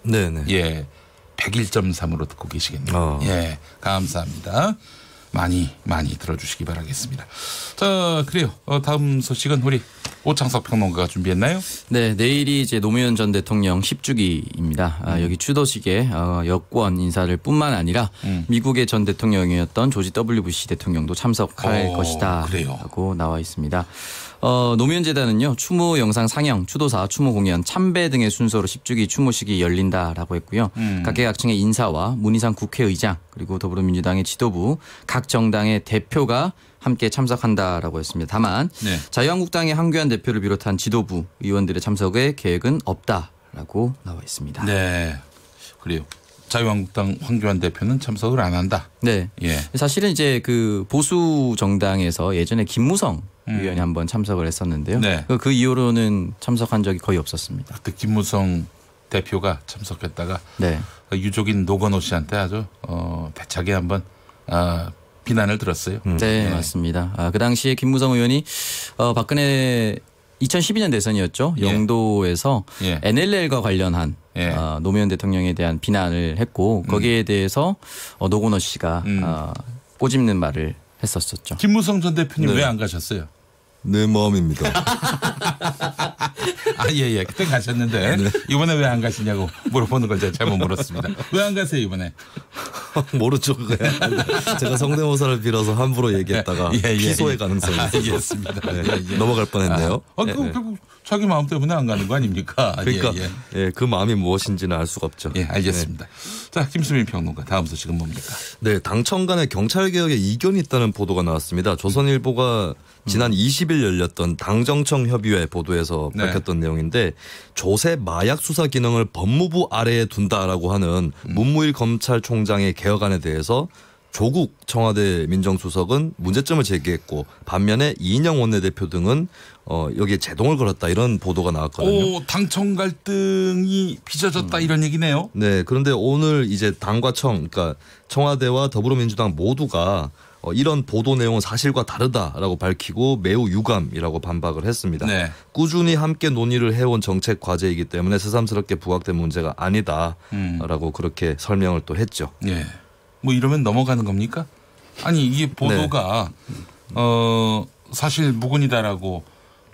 네네. 예. 101.3으로 듣고 계시겠네요. 어. 예. 감사합니다. 많이 많이 들어주시기 바라겠습니다. 자, 그래요. 어, 다음 소식은 우리 오창석 평론가가 준비했나요? 네, 내일이 이제 노무현 전 대통령 10주기입니다. 아, 여기 추도식에 어, 여권 인사를 뿐만 아니라 음. 미국의 전 대통령이었던 조지 W 부시 대통령도 참석할 어, 것이다. 그래요. 라고 나와 있습니다. 어, 노무현 재단은요 추모 영상 상영, 추도사, 추모 공연, 참배 등의 순서로 10주기 추모식이 열린다라고 했고요. 음. 각계각층의 인사와 문희상 국회의장 그리고 더불어민주당의 지도부, 각 정당의 대표가 함께 참석한다라고 했습니다. 다만 네. 자유한국당의 한교안 대표를 비롯한 지도부 의원들의 참석에 계획은 없다라고 나와 있습니다. 네. 그래요. 자유한국당 황교안 대표는 참석을 안 한다. 네. 예. 사실은 이제 그 보수 정당에서 예전에 김무성 음. 의원이 한번 참석을 했었는데요. 네. 그- 그 이후로는 참석한 적이 거의 없었습니다. 그때 김무성 대표가 참석했다가 네. 유족인 노건호 씨한테 아주 어, 대차게 한번 아, 비난을 들었어요. 네, 맞습니다. 아, 그 당시에 김무성 의원이 어, 박근혜 2012년 대선이었죠. 예. 영도에서 예. NLL과 관련한 예. 어, 노무현 대통령에 대한 비난을 했고 거기에 대해서 어, 노건호 씨가 음. 어, 꼬집는 말을 했었었죠. 김무성 전 대표님 네. 왜안 가셨어요? 내 마음입니다. 아, 예, 예. 그때 가셨는데, 이번에 왜 안 가시냐고 물어보는 걸 제가 잘못 물었습니다. 왜 안 가세요, 이번에? 모르죠. 제가 성대모사를 빌어서 함부로 얘기했다가 예, 예, 피소의 예. 가능성이 있어서. 알겠습니다. 네, 예, 예. 넘어갈 뻔 했네요. 아, 그, 예, 예. 결국 자기 마음 때문에 안 가는 거 아닙니까? 그러니까 예, 예. 예, 그 마음이 무엇인지는 알 수가 없죠. 예, 알겠습니다. 자, 김수민 평론가 다음 소식은 뭡니까? 네, 당청 간의 경찰 개혁에 이견이 있다는 보도가 나왔습니다. 조선일보가 지난 20일 열렸던 당정청 협의회 보도에서 네. 밝혔던 내용인데 조세 마약 수사 기능을 법무부 아래에 둔다라고 하는 문무일 검찰총장의 개혁안에 대해서 조국 청와대 민정수석은 문제점을 제기했고 반면에 이인영 원내대표 등은 어 여기에 제동을 걸었다 이런 보도가 나왔거든요. 오, 당청 갈등이 빚어졌다 이런 얘기네요. 네, 그런데 오늘 이제 당과 청, 그러니까 청와대와 더불어민주당 모두가 어, 이런 보도 내용은 사실과 다르다라고 밝히고 매우 유감이라고 반박을 했습니다. 네. 꾸준히 함께 논의를 해온 정책 과제이기 때문에 새삼스럽게 부각된 문제가 음. 아니다라고 그렇게 설명을 또 했죠. 예. 뭐 이러면 넘어가는 겁니까? 아니 이게 보도가 어 사실 무근이다라고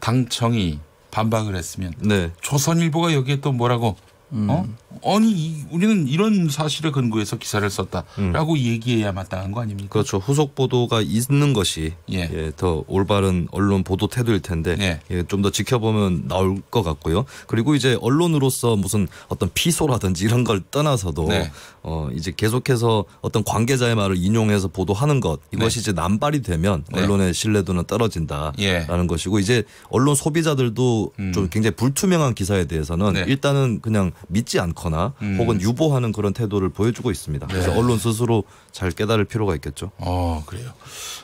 당청이 반박을 했으면 네. 조선일보가 여기에 또 뭐라고 어 아니 이- 우리는 이런 사실에 근거해서 기사를 썼다라고 얘기해야 마땅한 거 아닙니까? 그렇죠. 후속 보도가 있는 것이 예. 예, 더 올바른 언론 보도 태도일 텐데 예, 좀 더 지켜보면 나올 것 같고요. 그리고 이제 언론으로서 무슨 어떤 피소라든지 이런 걸 떠나서도 네. 어 이제 계속해서 어떤 관계자의 말을 인용해서 보도하는 것 이것이 네. 이제 남발이 되면 네. 언론의 신뢰도는 떨어진다라는 예. 것이고 이제 언론 소비자들도 음. 좀 굉장히 불투명한 기사에 대해서는 네. 일단은 그냥 믿지 않 거나 음. 혹은 유보하는 그런 태도를 보여주고 있습니다. 그래서 네. 언론 스스로 잘 깨달을 필요가 있겠죠. 어 그래요.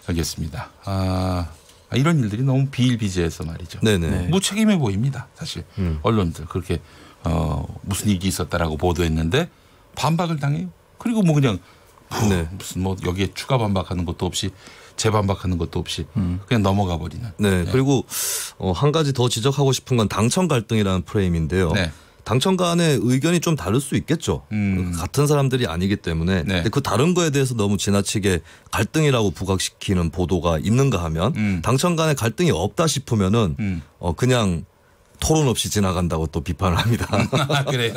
알겠습니다. 아 이런 일들이 너무 비일비재해서 말이죠. 네네. 네. 무책임해 보입니다. 사실 음. 언론들 그렇게 어 무슨 일이 있었다라고 보도했는데 반박을 당해요. 그리고 뭐 그냥 뭐 네. 무슨 뭐 여기에 추가 반박하는 것도 없이 재반박하는 것도 없이 그냥 넘어가 버리는. 네, 그리고 어, 한 가지 더 지적하고 싶은 건 당청 갈등이라는 프레임인데요. 네. 당청 간의 의견이 좀 다를 수 있겠죠. 음. 같은 사람들이 아니기 때문에. 네. 그 다른 거에 대해서 너무 지나치게 갈등이라고 부각시키는 보도가 있는가 하면 음. 당청 간의 갈등이 없다 싶으면은 음. 어, 그냥 토론 없이 지나간다고 또 비판을 합니다. 아, 그래요.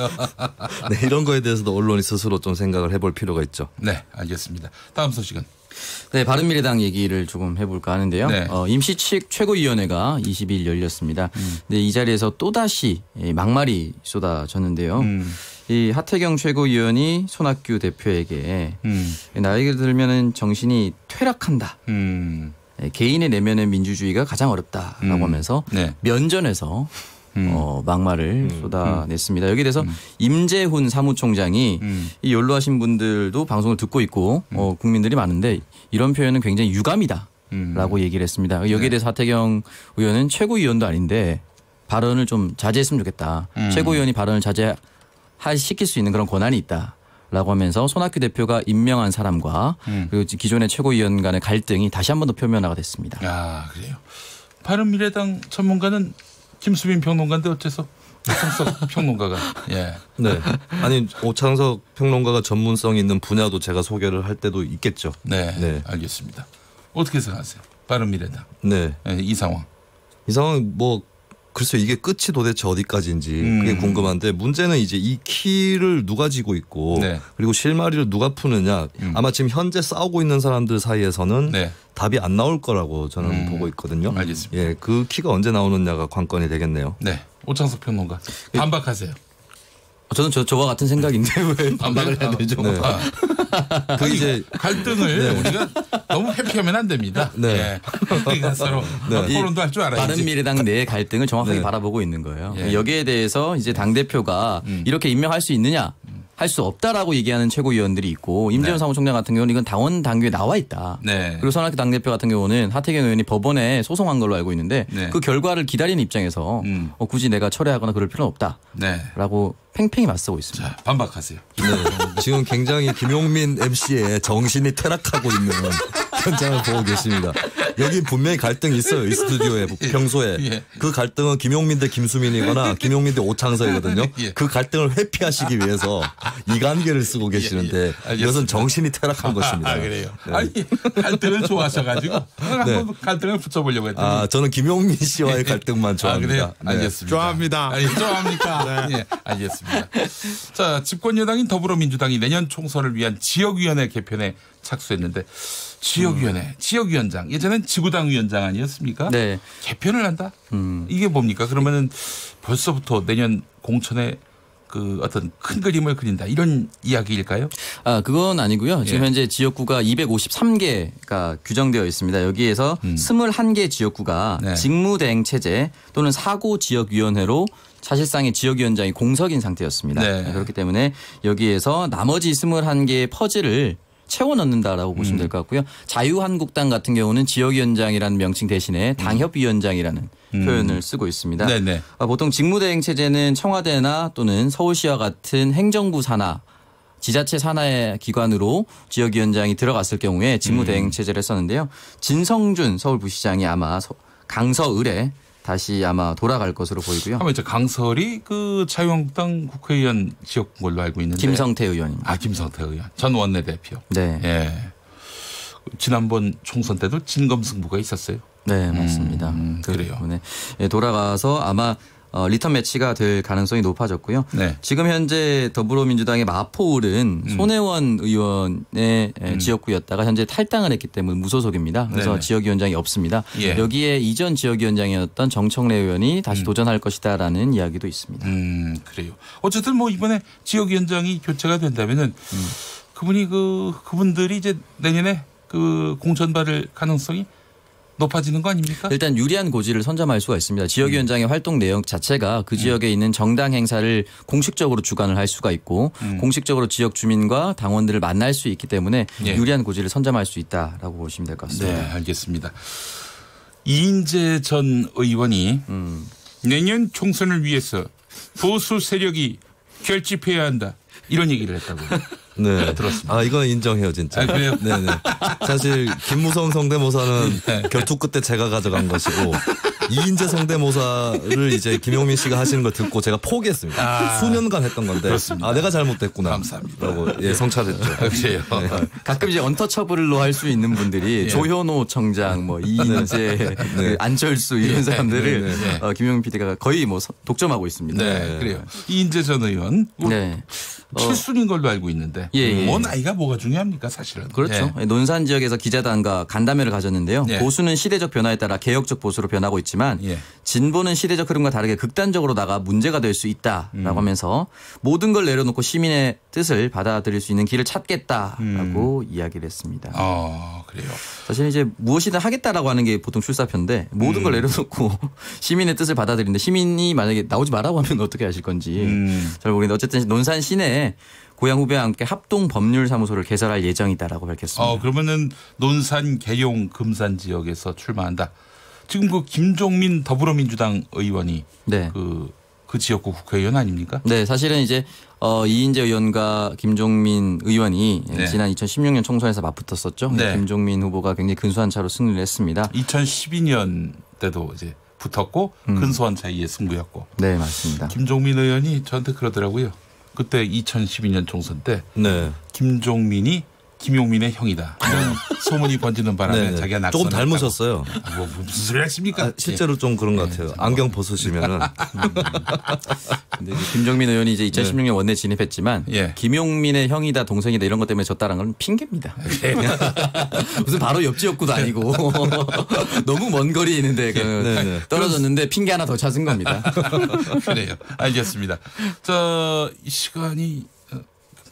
네, 이런 거에 대해서도 언론이 스스로 좀 생각을 해볼 필요가 있죠. 네, 알겠습니다. 다음 소식은 네, 바른미래당 얘기를 조금 해볼까 하는데요. 네. 어, 임시칙 최고위원회가 20일 열렸습니다. 음. 네, 이 자리에서 또다시 이 막말이 쏟아졌는데요. 음. 이 하태경 최고위원이 손학규 대표에게 음. 나이가 들면은 정신이 퇴락한다. 음. 예, 개인의 내면의 민주주의가 가장 어렵다라고 음. 하면서 네. 면전에서 음. 어, 막말을 쏟아냈습니다. 여기에 대해서 임재훈 사무총장이 음. 이 연로하신 분들도 방송을 듣고 있고 어, 국민들이 많은데 이런 표현은 굉장히 유감이다. 음. 라고 얘기를 했습니다. 여기에 네. 대해서 하태경 의원은 최고위원도 아닌데 발언을 좀 자제했으면 좋겠다. 음. 최고위원이 발언을 자제 시킬 수 있는 그런 권한이 있다. 라고 하면서 손학규 대표가 임명한 사람과 음. 그리고 기존의 최고위원 간의 갈등이 다시 한 번 더 표면화가 됐습니다. 아 그래요. 바른미래당 전문가는 김수빈 평론가인데 어째서 오창석 평론가가 예. 네. 아니, 오창석 평론가가 전문성 있는 분야도 제가 소개를 할 때도 있겠죠. 네, 네. 알겠습니다. 어떻게 생각하세요? 바른미래당 네. 예, 이 상황. 이 상황 뭐 글쎄 이게 끝이 도대체 어디까지인지 음. 그게 궁금한데 문제는 이제 이 키를 누가 쥐고 있고 네. 그리고 실마리를 누가 푸느냐 음. 아마 지금 현재 싸우고 있는 사람들 사이에서는 네. 답이 안 나올 거라고 저는 음. 보고 있거든요. 알겠습니다. 예, 그 키가 언제 나오느냐가 관건이 되겠네요. 네, 오창석 평론가 예. 반박하세요. 저는 저, 저와 같은 생각인데 왜 반박을 해야 되죠? 네. 그 이제 갈등을 네. 우리가 너무 회피하면 안 됩니다. 네. 예. 우리가 서로 네. 토론도 할 줄 알아야지. 바른 미래당 내 갈등을 정확하게 네. 바라보고 있는 거예요. 예. 여기에 대해서 이제 당 대표가 음. 이렇게 임명할 수 있느냐? 할 수 없다라고 얘기하는 최고위원들이 있고 임재원 네. 사무총장 같은 경우는 이건 당원 당규에 나와 있다. 네. 그리고 손학규 당대표 같은 경우는 하태경 의원이 법원에 소송한 걸로 알고 있는데 네. 그 결과를 기다리는 입장에서 음. 어, 굳이 내가 철회하거나 그럴 필요는 네. 없다라고 팽팽히 맞서고 있습니다. 자, 반박하세요. 네. 지금 굉장히 김용민 MC의 정신이 퇴락하고 있는 현장을 보고 계십니다. 여기 분명히 갈등이 있어요. 이 스튜디오에 평소에 예. 그 갈등은 김용민 대 김수민이거나 김용민 대 오창석이거든요. 예. 그 갈등을 회피하시기 위해서 이 관계를 쓰고 계시는데 알겠습니다. 이것은 정신이 퇴락한 것입니다. 아, 그래요. 네. 아니 갈등을 좋아하셔가지고 한번 갈등을 붙여보려고 했더니 아, 저는 김용민 씨와의 갈등만 아, 좋아합니다. 그래요? 네. 알겠습니다. 좋아합니다. 아니, 좋아합니까? 예, 알겠습니다. 자, 집권 여당인 더불어민주당이 내년 총선을 위한 지역위원회 개편에 착수했는데 지역위원회, 지역위원장 예전엔 지구당 위원장 아니었습니까? 네. 개편을 한다? 이게 뭡니까? 그러면은 벌써부터 내년 공천에 그 어떤 큰 그림을 그린다 이런 이야기일까요? 아, 그건 아니고요. 지금 예. 현재 지역구가 253개가 규정되어 있습니다. 여기에서 21개 지역구가 네. 직무대행 체제 또는 사고 지역위원회로 사실상의 지역위원장이 공석인 상태였습니다. 네. 그렇기 때문에 여기에서 나머지 21개의 퍼즐을 채워 넣는다라고 보시면 될것 같고요. 자유한국당 같은 경우는 지역위원장이라는 명칭 대신에 당협위원장이라는 음. 표현을 쓰고 있습니다. 네네. 아, 보통 직무대행 체제는 청와대나 또는 서울시와 같은 행정부 산하 지자체 산하의 기관으로 지역위원장이 들어갔을 경우에 직무대행 체제를 했었는데요. 진성준 서울부시장이 아마 서- 강서을에 다시 아마 돌아갈 것으로 보이고요. 한번 이제 강서을이 그 자유한국당 국회의원 지역구로 알고 있는데 김성태 의원입니다. 아 김성태 의원 전 원내대표. 네. 예. 지난번 총선 때도 진검승부가 있었어요. 네, 맞습니다. 음, 그래요. 예, 돌아가서 아마 어, 리턴 매치가 될 가능성이 높아졌고요. 네. 지금 현재 더불어민주당의 마포을은 음. 손혜원 의원의 예, 지역구였다가 현재 탈당을 했기 때문에 무소속입니다. 그래서 네네. 지역위원장이 없습니다. 예. 여기에 이전 지역위원장이었던 정청래 의원이 다시 도전할 것이다라는 이야기도 있습니다. 음 그래요. 어쨌든 뭐 이번에 지역위원장이 교체가 된다면은 그분이 그 그분들이 이제 내년에 그 공천 받을 가능성이 높아지는 거 아닙니까? 일단 유리한 고지를 선점할 수가 있습니다. 지역위원장의 활동 내용 자체가 그 지역에 있는 정당 행사를 공식적으로 주관을 할 수가 있고 공식적으로 지역 주민과 당원들을 만날 수 있기 때문에 예. 유리한 고지를 선점할 수 있다라고 보시면 될 것 같습니다. 네, 알겠습니다. 이인재 전 의원이 음. 내년 총선을 위해서 보수 세력이 결집해야 한다. 이런 얘기를 했다고. 네. 들었습니다. 아, 이건 인정해요, 진짜. 아, 그래요? 네네. 사실, 김무성 성대모사는 네. 결투 끝에 제가 가져간 것이고, 이인재 성대모사를 이제 김용민 씨가 하시는 걸 듣고 제가 포기했습니다. 아. 수년간 했던 건데, 그렇습니다. 아, 내가 잘못됐구나. 감사합니다. 라고, 예, 성찰했죠. 아, 그래요. 가끔 이제 언터처블로 할 수 있는 분들이 예. 조현호 청장, 뭐 이인재, 그 안철수 이런 사람들을 네, 네. 어, 김용민 PD가 거의 뭐 서- 독점하고 있습니다. 네, 그래요. 이인재 전 의원 뭐 네. 어, 칠순인 걸로 알고 있는데 예, 예. 뭐 나이가 뭐가 중요합니까 사실은. 그렇죠. 예. 논산 지역에서 기자단과 간담회를 가졌는데요. 예. 보수는 시대적 변화에 따라 개혁적 보수로 변하고 있지만 예. 진보는 시대적 흐름과 다르게 극단적으로 나가 문제가 될 수 있다라고 음. 하면서 모든 걸 내려놓고 시민의 뜻을 받아들일 수 있는 길을 찾겠다라고 음. 이야기를 했습니다. 어, 그래요. 사실 이제 무엇이든 하겠다라고 하는 게 보통 출사표인데 모든 음. 걸 내려놓고 시민의 뜻을 받아들이는데 시민이 만약에 나오지 말라고 하면 어떻게 하실 건지 음. 잘 모르겠는데 어쨌든 논산 시내에 고향 후배와 함께 합동 법률 사무소를 개설할 예정이다라고 밝혔습니다. 어, 그러면은 논산, 계룡, 금산 지역에서 출마한다. 지금 그 김종민 더불어민주당 의원이 네. 그, 그 지역구 국회의원 아닙니까? 네, 사실은 이제 어, 이인재 의원과 김종민 의원이 네. 지난 2016년 총선에서 맞붙었었죠. 네. 김종민 후보가 굉장히 근소한 차로 승리를 했습니다. 2012년 때도 이제 붙었고 음. 근소한 차이의 승부였고 네, 맞습니다. 김종민 의원이 저한테 그러더라고요. 그때 2012년 총선 때 네. 김종민이 김용민의 형이다. 이런 소문이 번지는 바람에 네, 네. 자기가 낙선. 조금 닮으셨어요. 뭐 무슨 소리 하십니까? 아, 실제로 좀 그런 것 같아요. 안경 벗으시면은. 근데 이제 김종민 의원이 이제 2016년 원내 진입했지만 예. 김용민의 형이다 동생이다 이런 것 때문에 졌다는 건 핑계입니다. 무슨 바로 옆 지역구도 아니고 너무 먼 거리에 있는데 그 네, 네. 떨어졌는데 핑계 하나 더 찾은 겁니다. 그래요. 알겠습니다. 자, 이 시간이 어,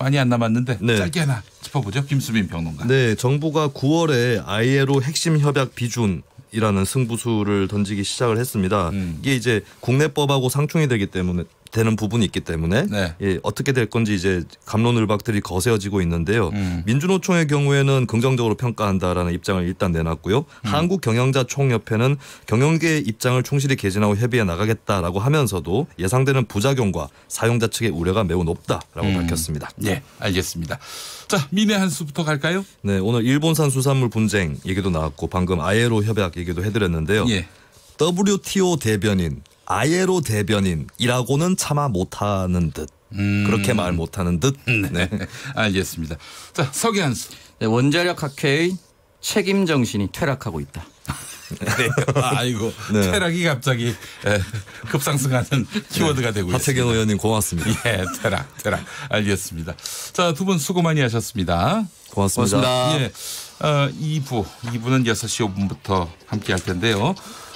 많이 안 남았는데 네. 짧게 하나 짚어보죠. 김수민 평론가. 네, 정부가 9월에 ILO 핵심 협약 비준 이라는 승부수를 던지기 시작을 했습니다. 음. 이게 이제 국내법하고 상충이 되기 때문에 되는 부분이 있기 때문에 네. 예, 어떻게 될 건지 이제 감론을박들이 거세어지고 있는데요. 음. 민주노총의 경우에는 긍정적으로 평가한다라는 입장을 일단 내놨고요. 음. 한국경영자총협회는 경영계의 입장을 충실히 개진하고 협의해 나가겠다라고 하면서도 예상되는 부작용과 사용자 측의 우려가 매우 높다라고 음. 밝혔습니다. 네, 알겠습니다. 자, 민의 한 수부터 갈까요? 네, 오늘 일본산 수산물 분쟁 얘기도 나왔고 방금 아예로 협약 얘기도 해드렸는데요. 예. WTO 대변인, 아예로 대변인이라고는 차마 못하는 듯. 그렇게 말 못하는 듯. 네. 알겠습니다. 자, 석의 한 수. 네, 원자력 학회의 책임 정신이 퇴락하고 있다. 네. 아이고, 네. 퇴락이 갑자기 에, 급상승하는 키워드가 되고 있습니다. 하태경 의원님 고맙습니다. 예, 퇴락, 퇴락. 알겠습니다. 자, 두 분 수고 많이 하셨습니다. 고맙습니다. 고맙습니다. 예. 어, 2부, 2부는 6시 5분부터 함께 할 텐데요.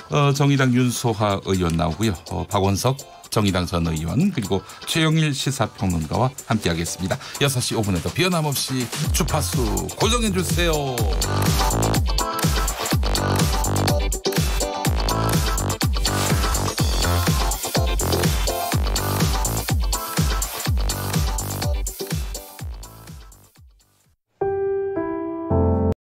어, 정의당 윤소하 의원 나오고요. 어, 박원석 정의당 전 의원 그리고 최영일 시사평론가와 함께 하겠습니다. 6시 5분에도 변함없이 주파수 고정해 주세요.